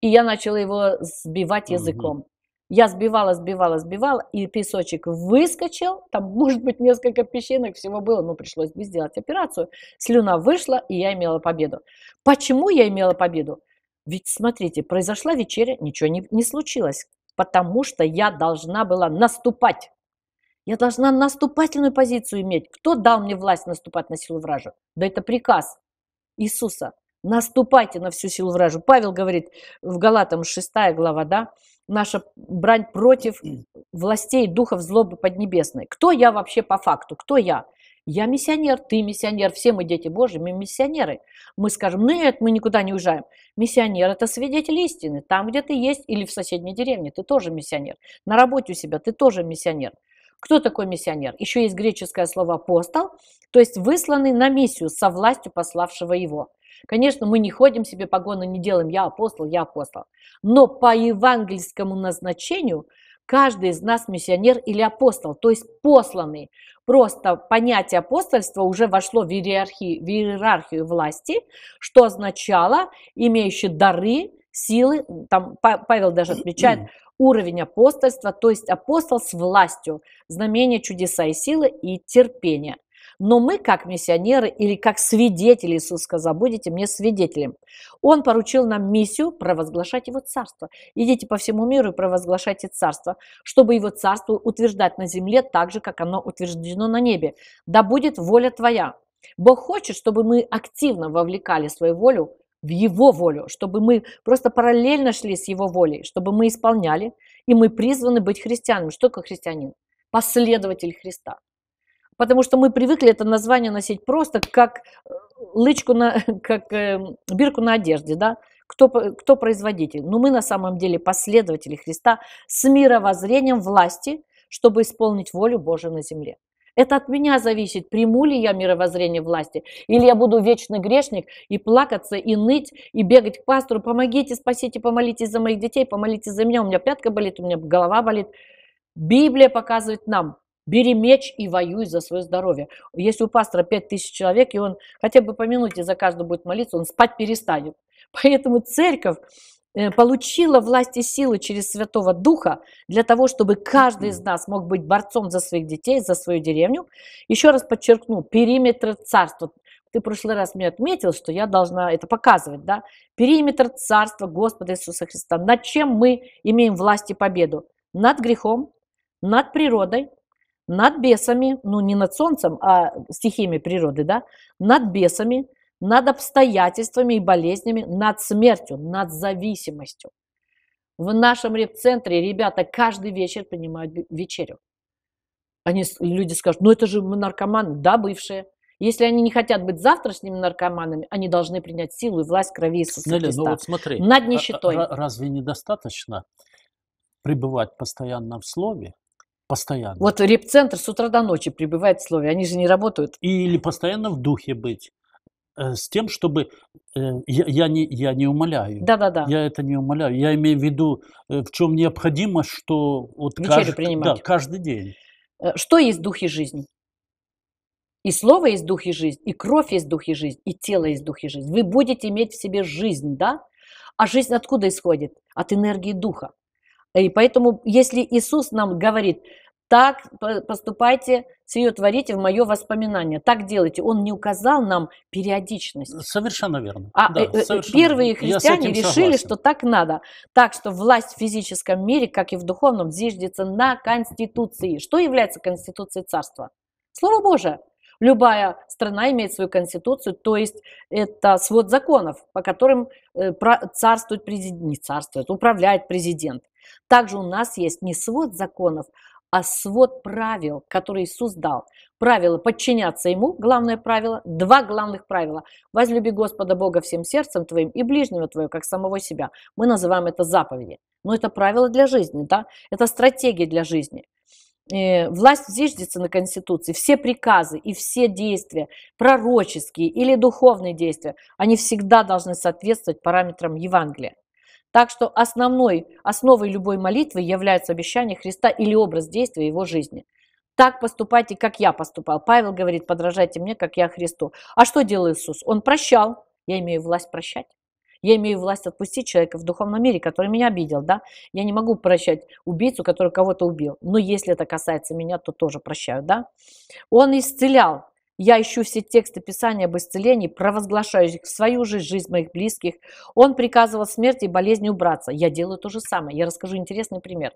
и я начала его сбивать языком. Угу. Я сбивала, сбивала, сбивала, и песочек выскочил, там, может быть, несколько песчинок всего было, но пришлось бы сделать операцию. Слюна вышла, и я имела победу. Почему я имела победу? Ведь, смотрите, произошла вечеря, ничего не, не случилось, потому что я должна была наступать. Я должна наступательную позицию иметь. Кто дал мне власть наступать на силу вражу? Да это приказ Иисуса наступайте на всю силу вражу. Павел говорит в Галатам 6 глава, да, наша брань против властей духов злобы поднебесной. Кто я вообще по факту? Кто я? Я миссионер, ты миссионер, все мы дети Божьи, мы миссионеры. Мы скажем, нет, мы никуда не уезжаем. Миссионер – это свидетель истины. Там, где ты есть, или в соседней деревне, ты тоже миссионер. На работе у себя ты тоже миссионер. Кто такой миссионер? Еще есть греческое слово «апостол», то есть высланный на миссию со властью пославшего его. Конечно, мы не ходим себе погоны, не делаем «я апостол, я апостол». Но по евангельскому назначению каждый из нас миссионер или апостол, то есть посланный. Просто понятие апостольства уже вошло в иерархию, в иерархию власти, что означало имеющий дары, силы, там Павел даже отмечает уровень апостольства, то есть апостол с властью, знамения, чудеса и силы и терпения. Но мы, как миссионеры или как свидетели, Иисус сказал, будете мне свидетелем. Он поручил нам миссию провозглашать Его Царство. Идите по всему миру и провозглашайте Царство, чтобы Его Царство утверждать на земле так же, как оно утверждено на небе. Да будет воля Твоя. Бог хочет, чтобы мы активно вовлекали свою волю в Его волю, чтобы мы просто параллельно шли с Его волей, чтобы мы исполняли, и мы призваны быть христианами. Что такое христианин? Последователь Христа. Потому что мы привыкли это название носить просто как э, лычку на, как э, бирку на одежде, да? Кто, кто производитель? Но мы на самом деле последователи Христа с мировоззрением власти, чтобы исполнить волю Божию на земле. Это от меня зависит, приму ли я мировоззрение власти, или я буду вечный грешник и плакаться, и ныть, и бегать к пастору, помогите, спасите, помолитесь за моих детей, помолитесь за меня, у меня пятка болит, у меня голова болит. Библия показывает нам, бери меч и воюй за свое здоровье. Если у пастора 5000 человек, и он хотя бы по минуте за каждого будет молиться, он спать перестанет. Поэтому церковь Э, получила власть и силы через Святого Духа для того, чтобы каждый из нас мог быть борцом за своих детей, за свою деревню. Еще раз подчеркну, периметр царства. Ты в прошлый раз мне отметил, что я должна это показывать, да? Периметр царства Господа Иисуса Христа. Над чем мы имеем власть и победу? Над грехом, над природой, над бесами, ну не над солнцем, а стихиями природы, да? Над бесами, над обстоятельствами и болезнями, над смертью, над зависимостью. В нашем реп-центре ребята каждый вечер принимают вечерю. Они, люди скажут, ну это же мы наркоманы, да, бывшие. Если они не хотят быть завтрашними наркоманами, они должны принять силу и власть крови Иисуса Нелли, Христа. Ну вот смотри, над а, нищетой. Разве недостаточно пребывать постоянно в слове? Постоянно. Вот реп-центр с утра до ночи пребывает в слове, они же не работают. Или постоянно в духе быть. Э, с тем, чтобы э, я, я, не, я не умоляю. Да, да, да. Я это не умоляю. Я имею в виду, э, в чем необходимо, что вот каждый, принимать. Да, каждый день. Что есть дух и жизнь? И слово есть дух и жизнь, и кровь есть дух и жизнь, и тело есть дух и жизнь. Вы будете иметь в себе жизнь, да? А жизнь откуда исходит? От энергии духа. И поэтому, если Иисус нам говорит, так поступайте, сие творите в мое воспоминание. Так делайте. Он не указал нам периодичность. Совершенно верно. А да, э, совершенно первые христиане решили, согласен. что так надо. Так что власть в физическом мире, как и в духовном, зиждется на Конституции. Что является Конституцией царства? Слово Божие. Любая страна имеет свою конституцию, то есть это свод законов, по которым э, царствует президент, не царствует, управляет президент. Также у нас есть не свод законов, а свод правил, который Иисус дал. Правило подчиняться Ему, главное правило, два главных правила. Возлюби Господа Бога всем сердцем твоим и ближнего твоего, как самого себя. Мы называем это заповеди. Но это правило для жизни, да? Это стратегия для жизни. И власть зиждется на Конституции. Все приказы и все действия, пророческие или духовные действия, они всегда должны соответствовать параметрам Евангелия. Так что основной, основой любой молитвы является обещание Христа или образ действия его жизни. Так поступайте, как я поступал. Павел говорит, подражайте мне, как я Христу. А что делал Иисус? Он прощал. Я имею власть прощать. Я имею власть отпустить человека в духовном мире, который меня обидел, да? Я не могу прощать убийцу, который кого-то убил. Но если это касается меня, то тоже прощаю, да? Он исцелял. Я ищу все тексты Писания об исцелении, провозглашаю их в свою жизнь, жизнь моих близких. Он приказывал смерти и болезни убраться. Я делаю то же самое. Я расскажу интересный пример.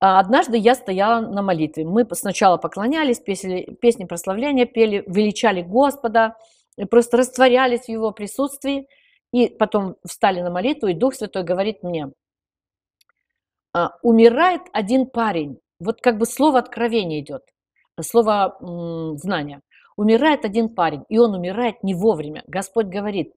А, однажды я стояла на молитве. Мы сначала поклонялись, песни, песни прославления пели, величали Господа, просто растворялись в Его присутствии. И потом встали на молитву, и Дух Святой говорит мне, «А, умирает один парень. Вот как бы слово откровения идет, слово знания. Умирает один парень, и он умирает не вовремя. Господь говорит,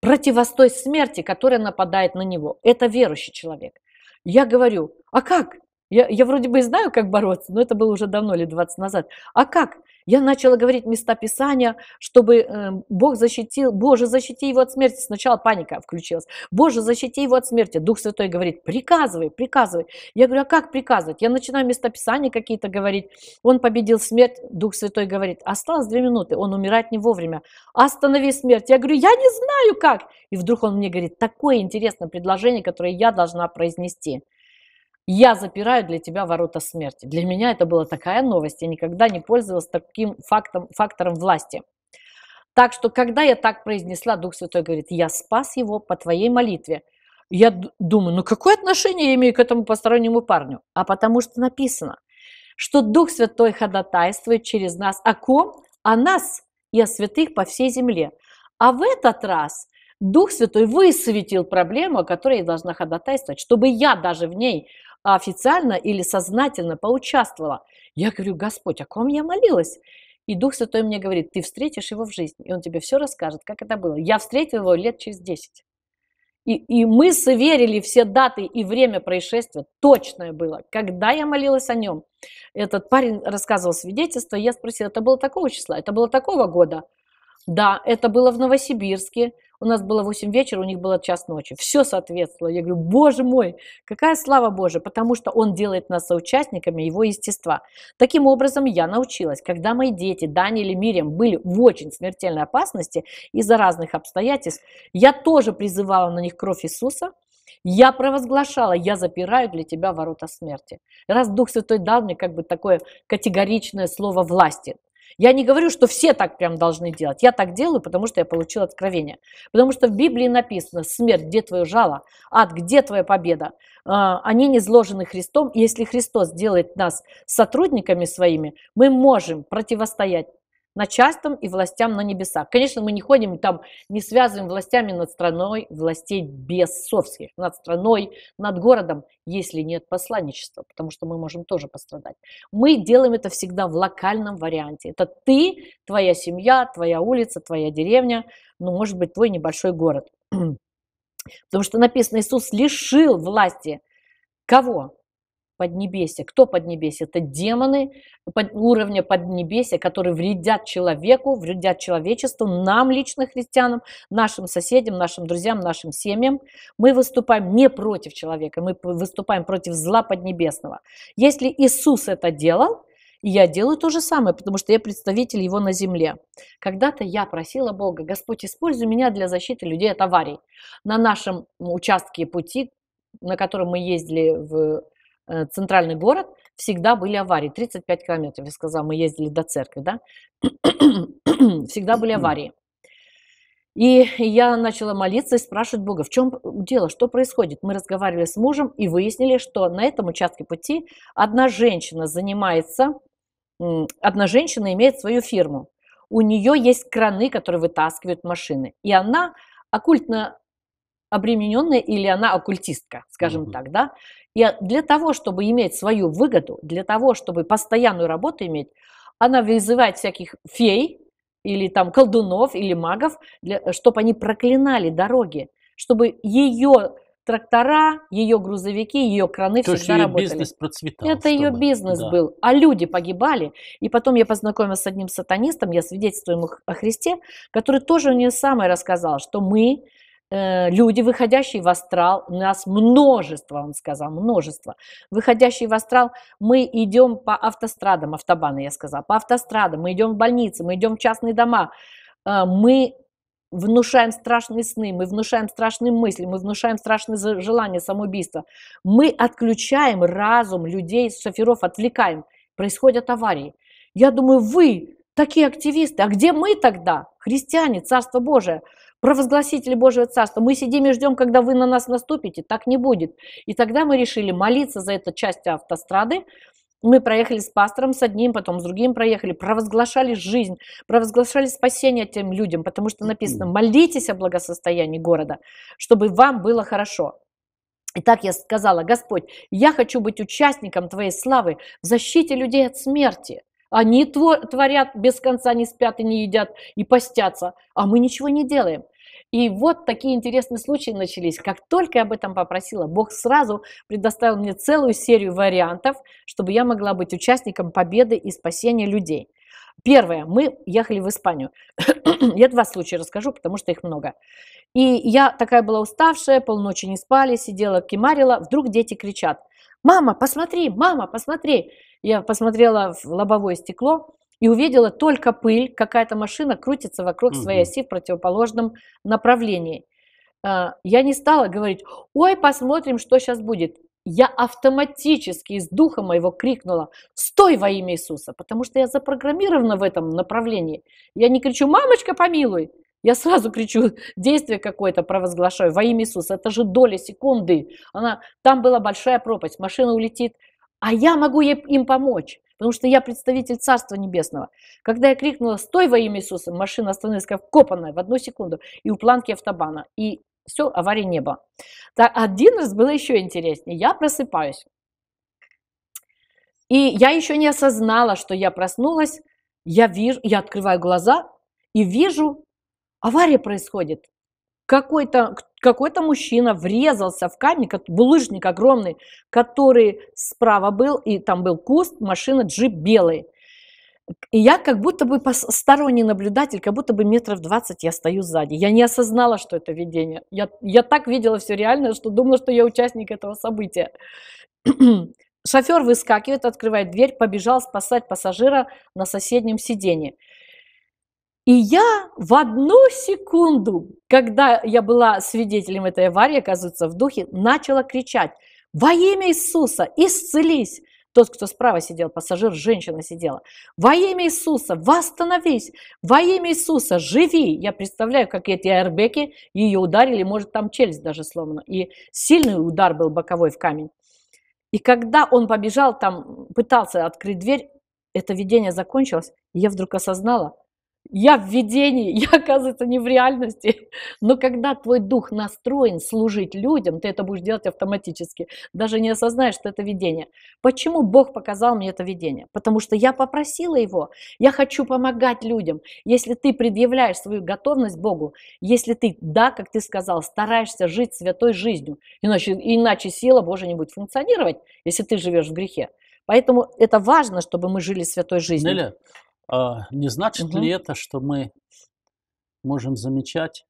противостой смерти, которая нападает на него. Это верующий человек. Я говорю, а как? Я, я вроде бы и знаю, как бороться, но это было уже давно, лет 20 назад. А как? Я начала говорить места Писания, чтобы э, Бог защитил, Боже, защити его от смерти. Сначала паника включилась. Боже, защити его от смерти. Дух Святой говорит, приказывай, приказывай. Я говорю, а как приказывать? Я начинаю места Писания какие-то говорить. Он победил смерть. Дух Святой говорит, осталось две минуты, он умирает не вовремя. Останови смерть. Я говорю, я не знаю как. И вдруг он мне говорит, такое интересное предложение, которое я должна произнести. Я запираю для тебя ворота смерти. Для меня это была такая новость. Я никогда не пользовалась таким фактом, фактором власти. Так что, когда я так произнесла, Дух Святой говорит, я спас его по твоей молитве. Я думаю, ну какое отношение я имею к этому постороннему парню? А потому что написано, что Дух Святой ходатайствует через нас. О ком? О нас и о святых по всей земле. А в этот раз Дух Святой высветил проблему, о которой я должна ходатайствовать, чтобы я даже в ней официально или сознательно поучаствовала. Я говорю, Господь, о ком я молилась? И Дух Святой мне говорит, ты встретишь его в жизни, и он тебе все расскажет, как это было. Я встретила его лет через 10. И, и мы сверили все даты и время происшествия, точное было, когда я молилась о нем. Этот парень рассказывал свидетельство, я спросила, это было такого числа, это было такого года? Да, это было в Новосибирске, у нас было 8 вечера, у них было час ночи. Все соответствовало. Я говорю, боже мой, какая слава Божия, потому что он делает нас соучастниками его естества. Таким образом, я научилась, когда мои дети, Дани или Мириам, были в очень смертельной опасности из-за разных обстоятельств, я тоже призывала на них кровь Иисуса, я провозглашала, я запираю для тебя ворота смерти. Раз Дух Святой дал мне как бы такое категоричное слово власти. Я не говорю, что все так прям должны делать. Я так делаю, потому что я получил откровение. Потому что в Библии написано, смерть, где твое жало? Ад, где твоя победа? А, они не изложены Христом. И если Христос делает нас сотрудниками своими, мы можем противостоять начальством и властям на небесах. Конечно, мы не ходим там, не связываем властями над страной властей бесовских, над страной, над городом, если нет посланничества, потому что мы можем тоже пострадать. Мы делаем это всегда в локальном варианте. Это ты, твоя семья, твоя улица, твоя деревня, ну, может быть, твой небольшой город. Потому что написано, Иисус лишил власти кого? Поднебесья. Кто Поднебесье? Это демоны под, уровня Поднебесья, которые вредят человеку, вредят человечеству, нам лично христианам, нашим соседям, нашим друзьям, нашим семьям. Мы выступаем не против человека, мы выступаем против зла Поднебесного. Если Иисус это делал, я делаю то же самое, потому что я представитель его на земле. Когда-то я просила Бога, Господь, используй меня для защиты людей от аварий. На нашем участке пути, на котором мы ездили в центральный город, всегда были аварии. 35 километров, я сказала, мы ездили до церкви, да? всегда были аварии. И я начала молиться и спрашивать Бога, в чем дело, что происходит. Мы разговаривали с мужем и выяснили, что на этом участке пути одна женщина занимается, одна женщина имеет свою фирму. У нее есть краны, которые вытаскивают машины. И она оккультно обремененная или она оккультистка, скажем угу. так, да. И для того, чтобы иметь свою выгоду, для того, чтобы постоянную работу иметь, она вызывает всяких фей или там колдунов или магов, для, чтобы они проклинали дороги, чтобы ее трактора, ее грузовики, ее краны То всегда ее работали. бизнес процветал. Это чтобы... ее бизнес да. был. А люди погибали. И потом я познакомилась с одним сатанистом, я свидетельствую ему о Христе, который тоже мне самое рассказал, что мы Э, люди, выходящие в астрал, у нас множество, он сказал, множество, выходящие в астрал, мы идем по автострадам, автобаны, я сказала, по автострадам, мы идем в больницы, мы идем в частные дома, э, мы внушаем страшные сны, мы внушаем страшные мысли, мы внушаем страшные желания самоубийства, мы отключаем разум людей, шоферов отвлекаем, происходят аварии. Я думаю, вы такие активисты, а где мы тогда, христиане, Царство Божие? Провозгласители Божьего Царства. Мы сидим и ждем, когда вы на нас наступите. Так не будет. И тогда мы решили молиться за эту часть автострады. Мы проехали с пастором, с одним, потом с другим проехали, провозглашали жизнь, провозглашали спасение тем людям, потому что написано, молитесь о благосостоянии города, чтобы вам было хорошо. И так я сказала, Господь, я хочу быть участником Твоей славы в защите людей от смерти. Они творят без конца, не спят и не едят, и постятся, а мы ничего не делаем. И вот такие интересные случаи начались. Как только я об этом попросила, Бог сразу предоставил мне целую серию вариантов, чтобы я могла быть участником победы и спасения людей. Первое, мы ехали в Испанию. я два случая расскажу, потому что их много. И я такая была уставшая, полночи не спали, сидела, кемарила. Вдруг дети кричат, мама, посмотри, мама, посмотри. Я посмотрела в лобовое стекло и увидела только пыль, какая-то машина крутится вокруг угу. своей оси в противоположном направлении. А, я не стала говорить, ой, посмотрим, что сейчас будет. я автоматически из духа моего крикнула «Стой во имя Иисуса!» Потому что я запрограммирована в этом направлении. Я не кричу «Мамочка, помилуй!» Я сразу кричу действие какое-то провозглашаю во имя Иисуса. Это же доля секунды. Она, там была большая пропасть, машина улетит, а я могу им помочь, потому что я представитель Царства Небесного. Когда я крикнула «Стой во имя Иисуса!», машина остановилась как вкопанная в одну секунду, и у планки автобана. И все, аварии не было. Так, один раз было еще интереснее. Я просыпаюсь. И я еще не осознала, что я проснулась. Я вижу, я открываю глаза и вижу, авария происходит. Какой-то какой мужчина врезался в камень, булыжник огромный, который справа был, и там был куст, машина, джип белый. И я как будто бы сторонний наблюдатель, как будто бы метров 20 я стою сзади. Я не осознала, что это видение. Я, я так видела все реально, что думала, что я участник этого события. Шофер выскакивает, открывает дверь, побежал спасать пассажира на соседнем сиденье. И я в одну секунду, когда я была свидетелем этой аварии, оказывается, в духе, начала кричать «Во имя Иисуса, исцелись!» Тот, кто справа сидел, пассажир, женщина сидела. Во имя Иисуса, восстановись! Во имя Иисуса, живи! Я представляю, как эти аэрбеки ее ударили, может, там челюсть даже сломана. И сильный удар был боковой в камень. И когда он побежал, там пытался открыть дверь, это видение закончилось, и я вдруг осознала, я в видении, я, оказывается, не в реальности. Но когда твой дух настроен служить людям, ты это будешь делать автоматически, даже не осознаешь, что это видение. Почему Бог показал мне это видение? Потому что я попросила Его, я хочу помогать людям. Если ты предъявляешь свою готовность Богу, если ты, да, как ты сказал, стараешься жить святой жизнью, иначе, иначе сила Божия не будет функционировать, если ты живешь в грехе. Поэтому это важно, чтобы мы жили святой жизнью. Неля, не значит угу. ли это, что мы можем замечать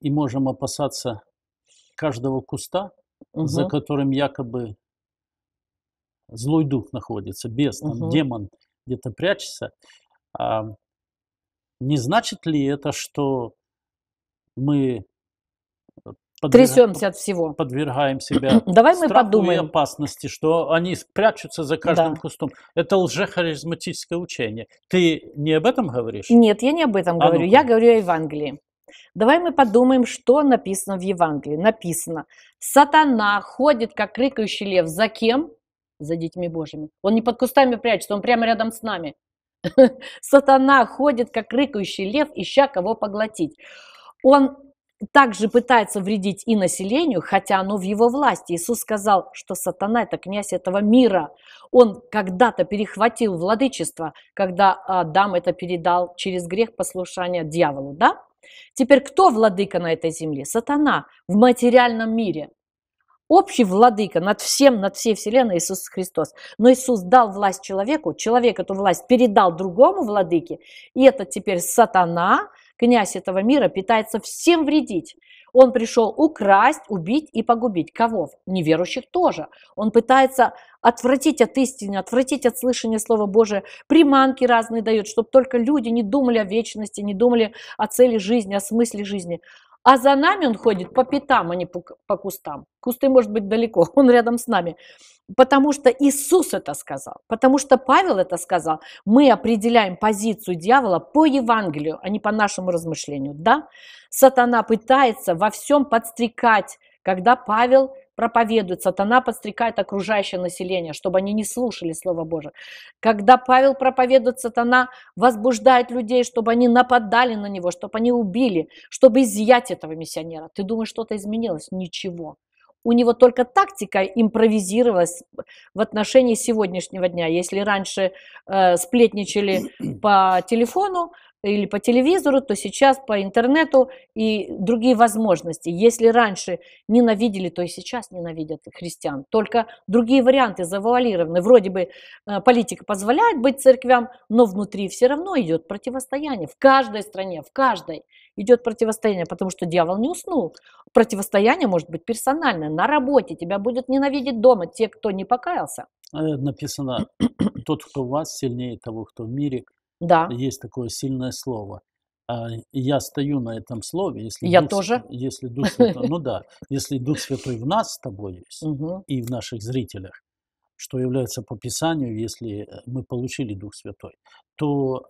и можем опасаться каждого куста, угу. за которым якобы злой дух находится, бес, там, угу. демон где-то прячется? А не значит ли это, что мы Трясемся от всего. Подвергаем себя Давай мы подумаем. и опасности, что они прячутся за каждым да. кустом. Это лжехаризматическое учение. Ты не об этом говоришь? Нет, я не об этом а говорю. Ну я говорю о Евангелии. Давай мы подумаем, что написано в Евангелии. Написано, сатана ходит, как рыкающий лев. За кем? За детьми Божьими. Он не под кустами прячется, он прямо рядом с нами. Сатана ходит, как рыкающий лев, ища кого поглотить. Он также пытается вредить и населению, хотя оно в его власти. Иисус сказал, что сатана – это князь этого мира. Он когда-то перехватил владычество, когда Адам это передал через грех послушания дьяволу, да? Теперь кто владыка на этой земле? Сатана в материальном мире. Общий владыка над всем, над всей вселенной Иисус Христос. Но Иисус дал власть человеку, человек эту власть передал другому владыке, и это теперь сатана – князь этого мира питается всем вредить. Он пришел украсть, убить и погубить. Кого? Неверующих тоже. Он пытается отвратить от истины, отвратить от слышания Слова Божия. Приманки разные дает, чтобы только люди не думали о вечности, не думали о цели жизни, о смысле жизни. А за нами он ходит по пятам, а не по, по кустам. Кусты, может быть, далеко, он рядом с нами. Потому что Иисус это сказал, потому что Павел это сказал. Мы определяем позицию дьявола по Евангелию, а не по нашему размышлению. Да? Сатана пытается во всем подстрекать, когда Павел проповедует, сатана подстрекает окружающее население, чтобы они не слушали Слово Божие. Когда Павел проповедует, сатана возбуждает людей, чтобы они нападали на него, чтобы они убили, чтобы изъять этого миссионера. Ты думаешь, что-то изменилось? Ничего у него только тактика импровизировалась в отношении сегодняшнего дня. Если раньше э, сплетничали по телефону, или по телевизору, то сейчас по интернету и другие возможности. Если раньше ненавидели, то и сейчас ненавидят христиан. Только другие варианты завуалированы. Вроде бы э, политика позволяет быть церквям, но внутри все равно идет противостояние. В каждой стране, в каждой идет противостояние, потому что дьявол не уснул. Противостояние может быть персональное, на работе. Тебя будет ненавидеть дома те, кто не покаялся. Э, написано, тот, кто у вас, сильнее того, кто в мире – да. Есть такое сильное слово. А, я стою на этом слове, если Я Дух, тоже. если Дух Святой, ну да, если Дух Святой в нас с тобой есть Мгм. и в наших зрителях, что является по Писанию, если э, мы получили Дух Святой, то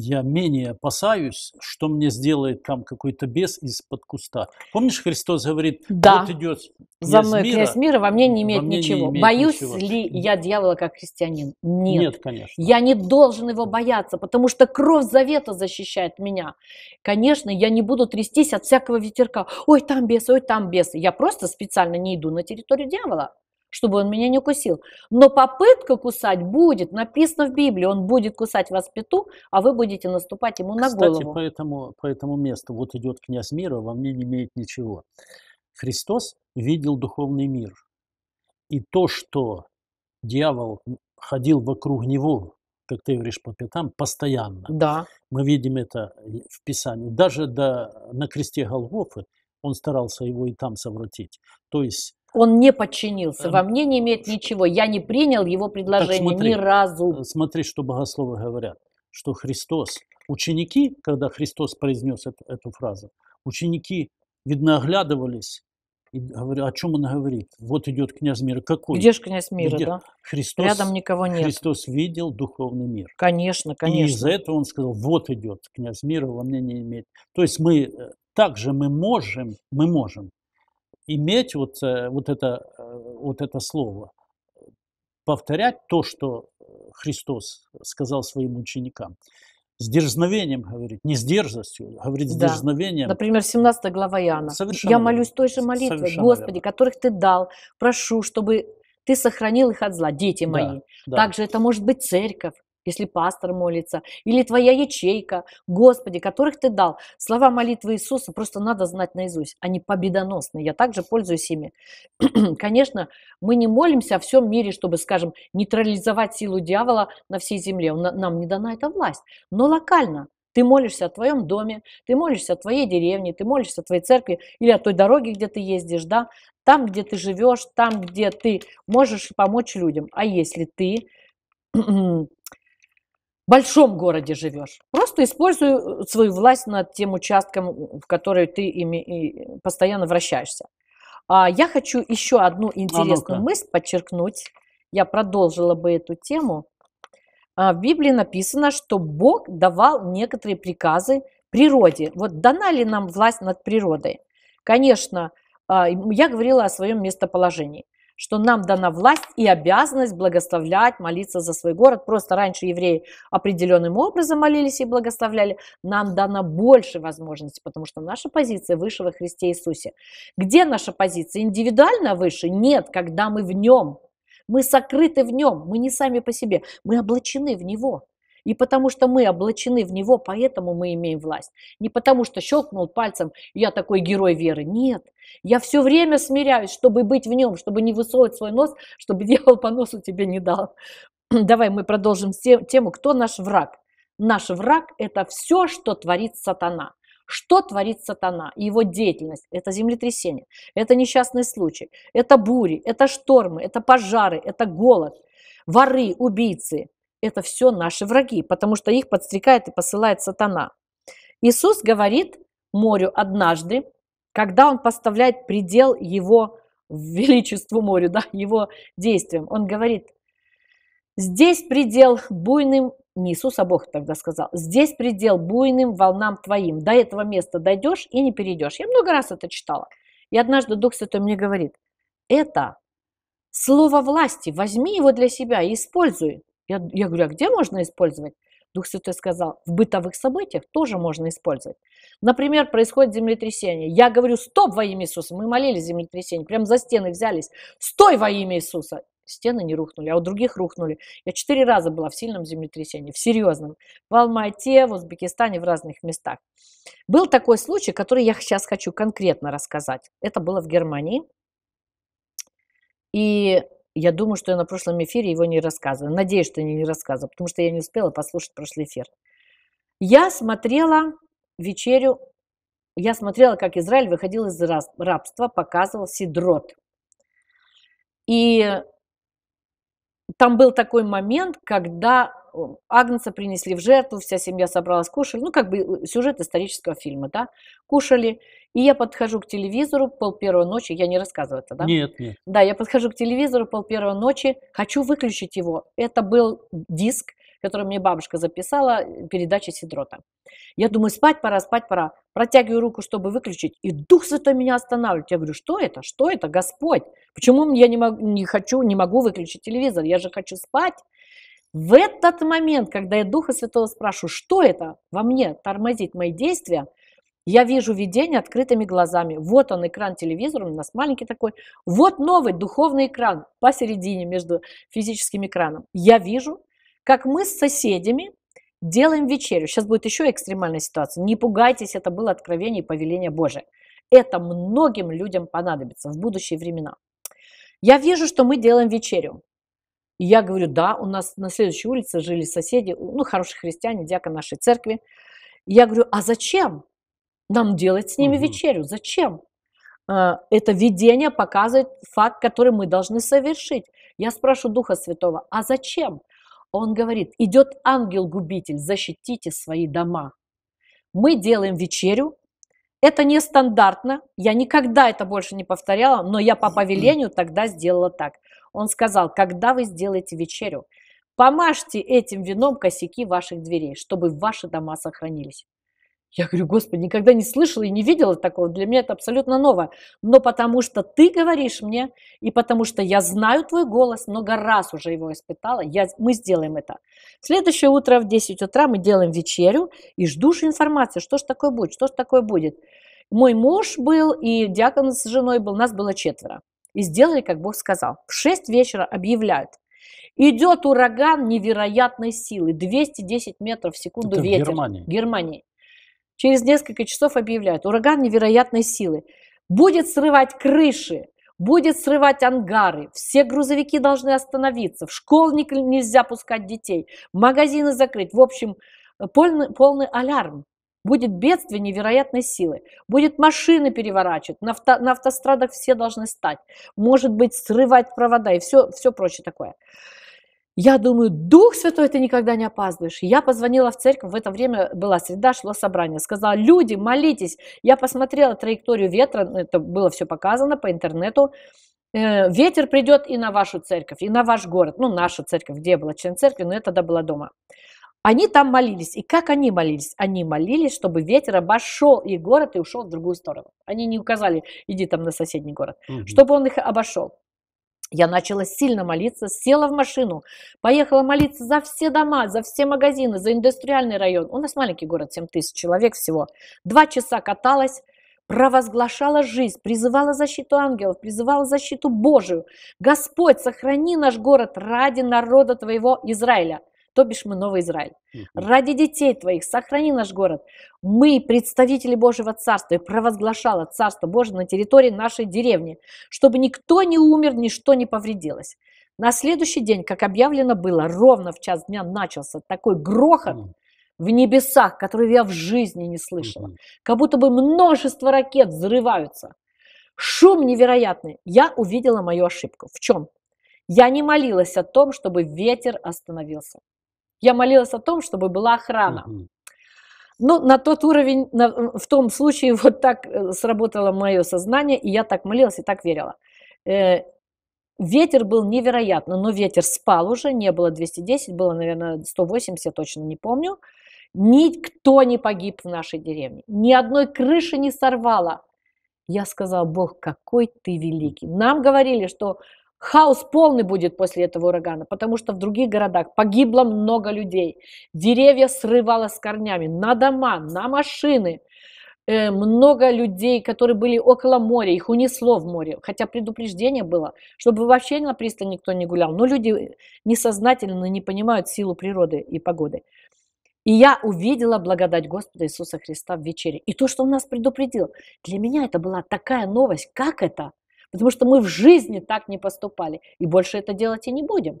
я менее опасаюсь, что мне сделает там какой-то бес из-под куста. Помнишь, Христос говорит, Да. вот идет За мной мира, князь мира во мне не имеет мне не ничего. имеет Боюсь ничего». ли я дьявола как христианин? Нет. Нет, конечно. Я не должен его бояться, потому что кровь завета защищает меня. Конечно, я не буду трястись от всякого ветерка. Ой, там бес, ой, там бес. Я просто специально не иду на территорию дьявола, чтобы он меня не укусил. Но попытка кусать будет, написано в Библии, он будет кусать вас пету, а вы будете наступать ему на Кстати, голову. по этому, по этому месту вот идет князь мира, во мне не имеет ничего. Христос видел духовный мир. И то, что дьявол ходил вокруг него, как ты говоришь, по пятам, постоянно. Да, Мы видим это в Писании. Даже до, на кресте Голгофы он старался его и там совратить. То есть, он не подчинился, Эм, во мне не имеет ничего. Я не принял его предложение смотри, ни разу. э, смотри, что богословы говорят, что Христос, ученики, когда Христос произнес эту, эту фразу, ученики, видно, оглядывались и говорят, о чем он говорит? Вот идет князь мира. Какой? Где же князь мира, Где? да? Христос, Рядом никого нет. Христос видел духовный мир. Конечно, И конечно. из-за этого он сказал, вот идет князь мира, во мне не имеет. То есть мы, э, также мы можем, мы можем иметь вот, э, вот, это, э, вот это слово, повторять то, что э, Христос сказал своим ученикам. С дерзновением говорит, не с дерзостью, говорит с Да. дерзновением. Например, 17 глава Иоанна. Совершенно Я верно. молюсь той же молитвой, Совершенно Господи, верно. которых Ты дал, прошу, чтобы Ты сохранил их от зла, дети Да, мои. да. Также это может быть церковь, если пастор молится, или твоя ячейка, Господи, которых Ты дал. Слова молитвы Иисуса просто надо знать наизусть, они победоносные, я также пользуюсь ими. Конечно, мы не молимся о всем мире, чтобы, скажем, нейтрализовать силу дьявола на всей земле, нам не дана эта власть, но локально. Ты молишься о твоем доме, ты молишься о твоей деревне, ты молишься о твоей церкви или о той дороге, где ты ездишь, да, там, где ты живешь, там, где ты можешь помочь людям. А если ты большом городе живешь, просто используй э, свою власть над тем участком, в который ты ими постоянно вращаешься. А я хочу еще одну интересную ну-ка. мысль подчеркнуть. Я продолжила бы эту тему. А, В Библии написано, что Бог давал некоторые приказы природе. Вот дана ли нам власть над природой? Конечно, а, я говорила о своем местоположении, что нам дана власть и обязанность благословлять, молиться за свой город. Просто раньше евреи определенным образом молились и благословляли. Нам дана больше возможностей, потому что наша позиция выше во Христе Иисусе. Где наша позиция? Индивидуально выше? Нет, когда мы в нем. Мы сокрыты в нем, мы не сами по себе, мы облачены в него. И потому что мы облачены в него, поэтому мы имеем власть. Не потому что щелкнул пальцем, я такой герой веры. Нет, я все время смиряюсь, чтобы быть в нем, чтобы не высовывать свой нос, чтобы дьявол по носу тебе не дал. Давай мы продолжим те- тему, кто наш враг. Наш враг – это все, что творит сатана. Что творит сатана и его деятельность? Это землетрясение, это несчастный случай, это бури, это штормы, это пожары, это голод, воры, убийцы. Это все наши враги, потому что их подстрекает и посылает сатана. Иисус говорит морю однажды, когда он поставляет предел его величеству морю, да, его действиям. Он говорит, здесь предел буйным, не Иисус, а Бог тогда сказал, здесь предел буйным волнам твоим. До этого места дойдешь и не перейдешь. Я много раз это читала. И однажды Дух Святой мне говорит, это слово власти, возьми его для себя и используй. Я, я говорю, а где можно использовать? Дух Святой сказал, в бытовых событиях тоже можно использовать. Например, происходит землетрясение. Я говорю, стоп во имя Иисуса. Мы молились землетрясение, прям за стены взялись. Стой во имя Иисуса. Стены не рухнули, а у других рухнули. Я четыре раза была в сильном землетрясении, в серьезном. В Алма-Ате, в Узбекистане, в разных местах. Был такой случай, который я сейчас хочу конкретно рассказать. Это было в Германии. И я думаю, что я на прошлом эфире его не рассказывала. Надеюсь, что я не рассказывала, потому что я не успела послушать прошлый эфир. Я смотрела вечерю, я смотрела, как Израиль выходил из рабства, показывал Сидрот. И там был такой момент, когда Агнца принесли в жертву, вся семья собралась, кушали. Ну, как бы э, сюжет исторического фильма, да. Кушали. И я подхожу к телевизору пол первой ночи. Я не рассказываю это, да? Нет, нет. Да, я подхожу к телевизору пол первой ночи. Хочу выключить его. Это был диск, который мне бабушка записала, передача Сидрота. Я думаю, спать пора, спать пора. Протягиваю руку, чтобы выключить, и Дух Святой меня останавливает. Я говорю, что это? Что это? Господь. Почему я не, могу, не хочу, не могу выключить телевизор? Я же хочу спать. В этот момент, когда я Духа Святого спрашиваю, что это во мне тормозит мои действия, я вижу видение открытыми глазами. Вот он, экран телевизора, у нас маленький такой. Вот новый духовный экран посередине между физическим экраном. Я вижу, как мы с соседями делаем вечерю. Сейчас будет еще экстремальная ситуация. Не пугайтесь, это было откровение и повеление Божие. Это многим людям понадобится в будущие времена. Я вижу, что мы делаем вечерю. И я говорю, да, у нас на следующей улице жили соседи, ну, хорошие христиане, диакон нашей церкви. Я говорю, а зачем нам делать с ними угу. вечерю? Зачем? А, это видение показывает факт, который мы должны совершить. Я спрашиваю Духа Святого, а зачем? Он говорит, идет ангел-губитель, защитите свои дома. Мы делаем вечерю, это нестандартно, я никогда это больше не повторяла, но я по повелению тогда сделала так. Он сказал, когда вы сделаете вечерю, помажьте этим вином косяки ваших дверей, чтобы ваши дома сохранились. Я говорю, Господи, никогда не слышала и не видела такого. Для меня это абсолютно новое. Но потому что ты говоришь мне, и потому что я знаю твой голос, много раз уже его испытала, я, мы сделаем это. Следующее утро в 10 утра мы делаем вечерю и жду же информации, что же такое будет, что же такое будет. Мой муж был и диакон с женой был, нас было четверо. И сделали, как Бог сказал. В 6 вечера объявляют. Идет ураган невероятной силы, 210 метров в секунду Это ветер. В Германии. Германии. Через несколько часов объявляют, ураган невероятной силы. Будет срывать крыши, будет срывать ангары, все грузовики должны остановиться, в школу нельзя пускать детей, магазины закрыть. В общем, полный, полный алярм. Будет бедствие невероятной силы. Будет машины переворачивать, на, авто, на автострадах все должны стать. Может быть, срывать провода и все, все прочее такое. Я думаю, Дух Святой, ты никогда не опаздываешь. Я позвонила в церковь, в это время была среда, шло собрание. Сказала, люди, молитесь. Я посмотрела траекторию ветра, это было все показано по интернету. Э, ветер придет и на вашу церковь, и на ваш город. Ну, наша церковь, где я была член церкви, но я тогда была дома. Они там молились. И как они молились? Они молились, чтобы ветер обошел их город и ушел в другую сторону. Они не указали, иди там на соседний город, угу. чтобы он их обошел. Я начала сильно молиться, села в машину, поехала молиться за все дома, за все магазины, за индустриальный район. У нас маленький город, 7 тысяч человек всего. Два часа каталась, провозглашала жизнь, призывала защиту ангелов, призывала защиту Божию. Господь, сохрани наш город ради народа Твоего Израиля то бишь мы Новый Израиль. Ради детей твоих сохрани наш город. Мы, представители Божьего Царства, и провозглашала Царство Божие на территории нашей деревни, чтобы никто не умер, ничто не повредилось. На следующий день, как объявлено было, ровно в час дня начался такой грохот в небесах, который я в жизни не слышала. Как будто бы множество ракет взрываются. Шум невероятный. Я увидела мою ошибку. В чем? Я не молилась о том, чтобы ветер остановился. Я молилась о том, чтобы была охрана. Угу. Ну, на тот уровень, на, в том случае вот так э, сработало мое сознание, и я так молилась и так верила. Э, ветер был невероятно, но ветер спал уже, не было 210, было, наверное, 180, точно не помню. Никто не погиб в нашей деревне, ни одной крыши не сорвало. Я сказала, Бог, какой ты великий. Нам говорили, что Хаос полный будет после этого урагана, потому что в других городах погибло много людей. Деревья срывало с корнями на дома, на машины. Э, много людей, которые были около моря, их унесло в море. Хотя предупреждение было, чтобы вообще на пристань никто не гулял. Но люди несознательно не понимают силу природы и погоды. И я увидела благодать Господа Иисуса Христа в вечере. И то, что Он нас предупредил, для меня это была такая новость. Как это? Потому что мы в жизни так не поступали. И больше это делать и не будем.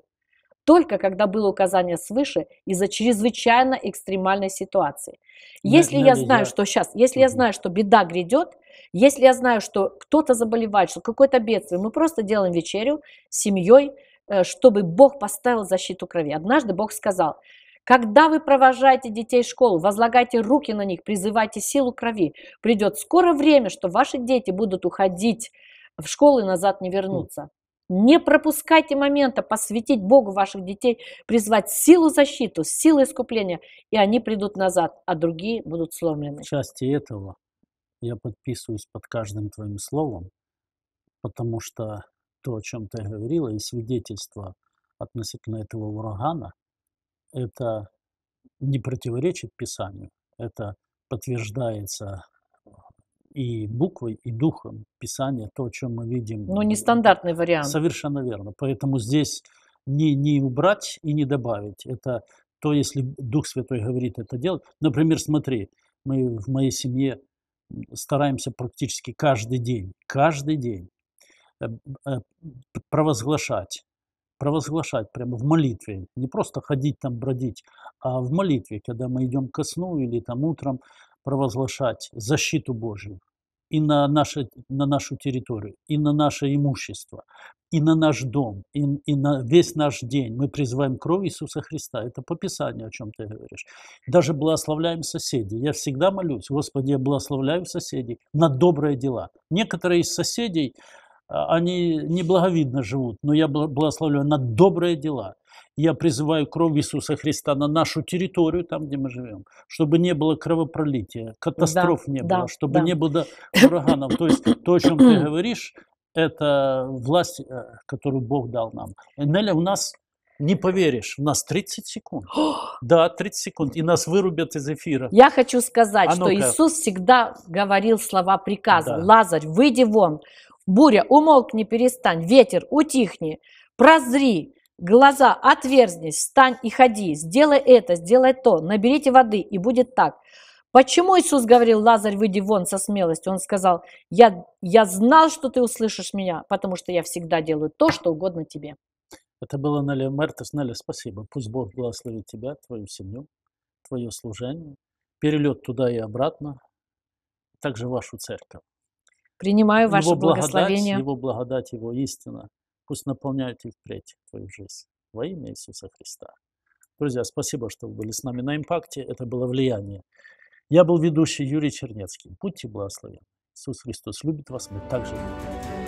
Только когда было указание свыше из-за чрезвычайно экстремальной ситуации. Если я знаю, что сейчас, если я знаю, что беда грядет, если я знаю, что кто-то заболевает, что какое-то бедствие, мы просто делаем вечерю с семьей, э, чтобы Бог поставил защиту крови. Однажды Бог сказал, когда вы провожаете детей в школу, возлагайте руки на них, призывайте силу крови. Придет скоро время, что ваши дети будут уходить в школу и назад не вернуться. Не пропускайте момента посвятить Богу ваших детей, призвать силу защиту, силу искупления, и они придут назад, а другие будут сломлены. В части этого я подписываюсь под каждым твоим словом, потому что то, о чем ты говорила, и свидетельство относительно этого урагана, это не противоречит Писанию, это подтверждается и буквой, и духом Писания, то, чем мы видим. Ну, нестандартный вариант. Совершенно верно. Поэтому здесь не, не убрать и не добавить. Это то, если Дух Святой говорит это делать. Например, смотри, мы в моей семье стараемся практически каждый день, каждый день э, э, провозглашать, провозглашать прямо в молитве, не просто ходить там бродить, а в молитве, когда мы идем ко сну или там утром, провозглашать защиту Божью и на, наше, на нашу территорию, и на наше имущество, и на наш дом, и, и на весь наш день. Мы призываем кровь Иисуса Христа. Это по Писанию, о чем ты говоришь. Даже благословляем соседей. Я всегда молюсь, Господи, я благословляю соседей на добрые дела. Некоторые из соседей, они неблаговидно живут, но я благословляю на добрые дела. Я призываю кровь Иисуса Христа на нашу территорию, там, где мы живем, чтобы не было кровопролития, катастроф да, не было, чтобы да. не было ураганов. То есть то, о чем ты говоришь, это власть, э, которую Бог дал нам. Неля, у нас не поверишь, у нас 30 секунд. да, 30 секунд, и нас вырубят из эфира. Я хочу сказать, а что Иисус всегда говорил слова приказа. Да. Лазарь, выйди вон. Буря, умолкни, перестань. Ветер, утихни. Прозри. Глаза, отверзнись, встань и ходи, сделай это, сделай то, наберите воды, и будет так. Почему Иисус говорил, Лазарь, выйди вон со смелостью? Он сказал, я, я знал, что ты услышишь меня, потому что я всегда делаю то, что угодно тебе. Это было Неля Мертес. Неля, спасибо. Пусть Бог благословит тебя, твою семью, твое служение, перелет туда и обратно, также вашу церковь. Принимаю ваше его благословение. Его благодать, Его истина Пусть наполняют и впредь твою жизнь. Во имя Иисуса Христа. Друзья, спасибо, что вы были с нами на импакте. Это было влияние. Я был ведущий Юрий Чернецкий. Будьте благословенны. Иисус Христос любит вас, мы также любим.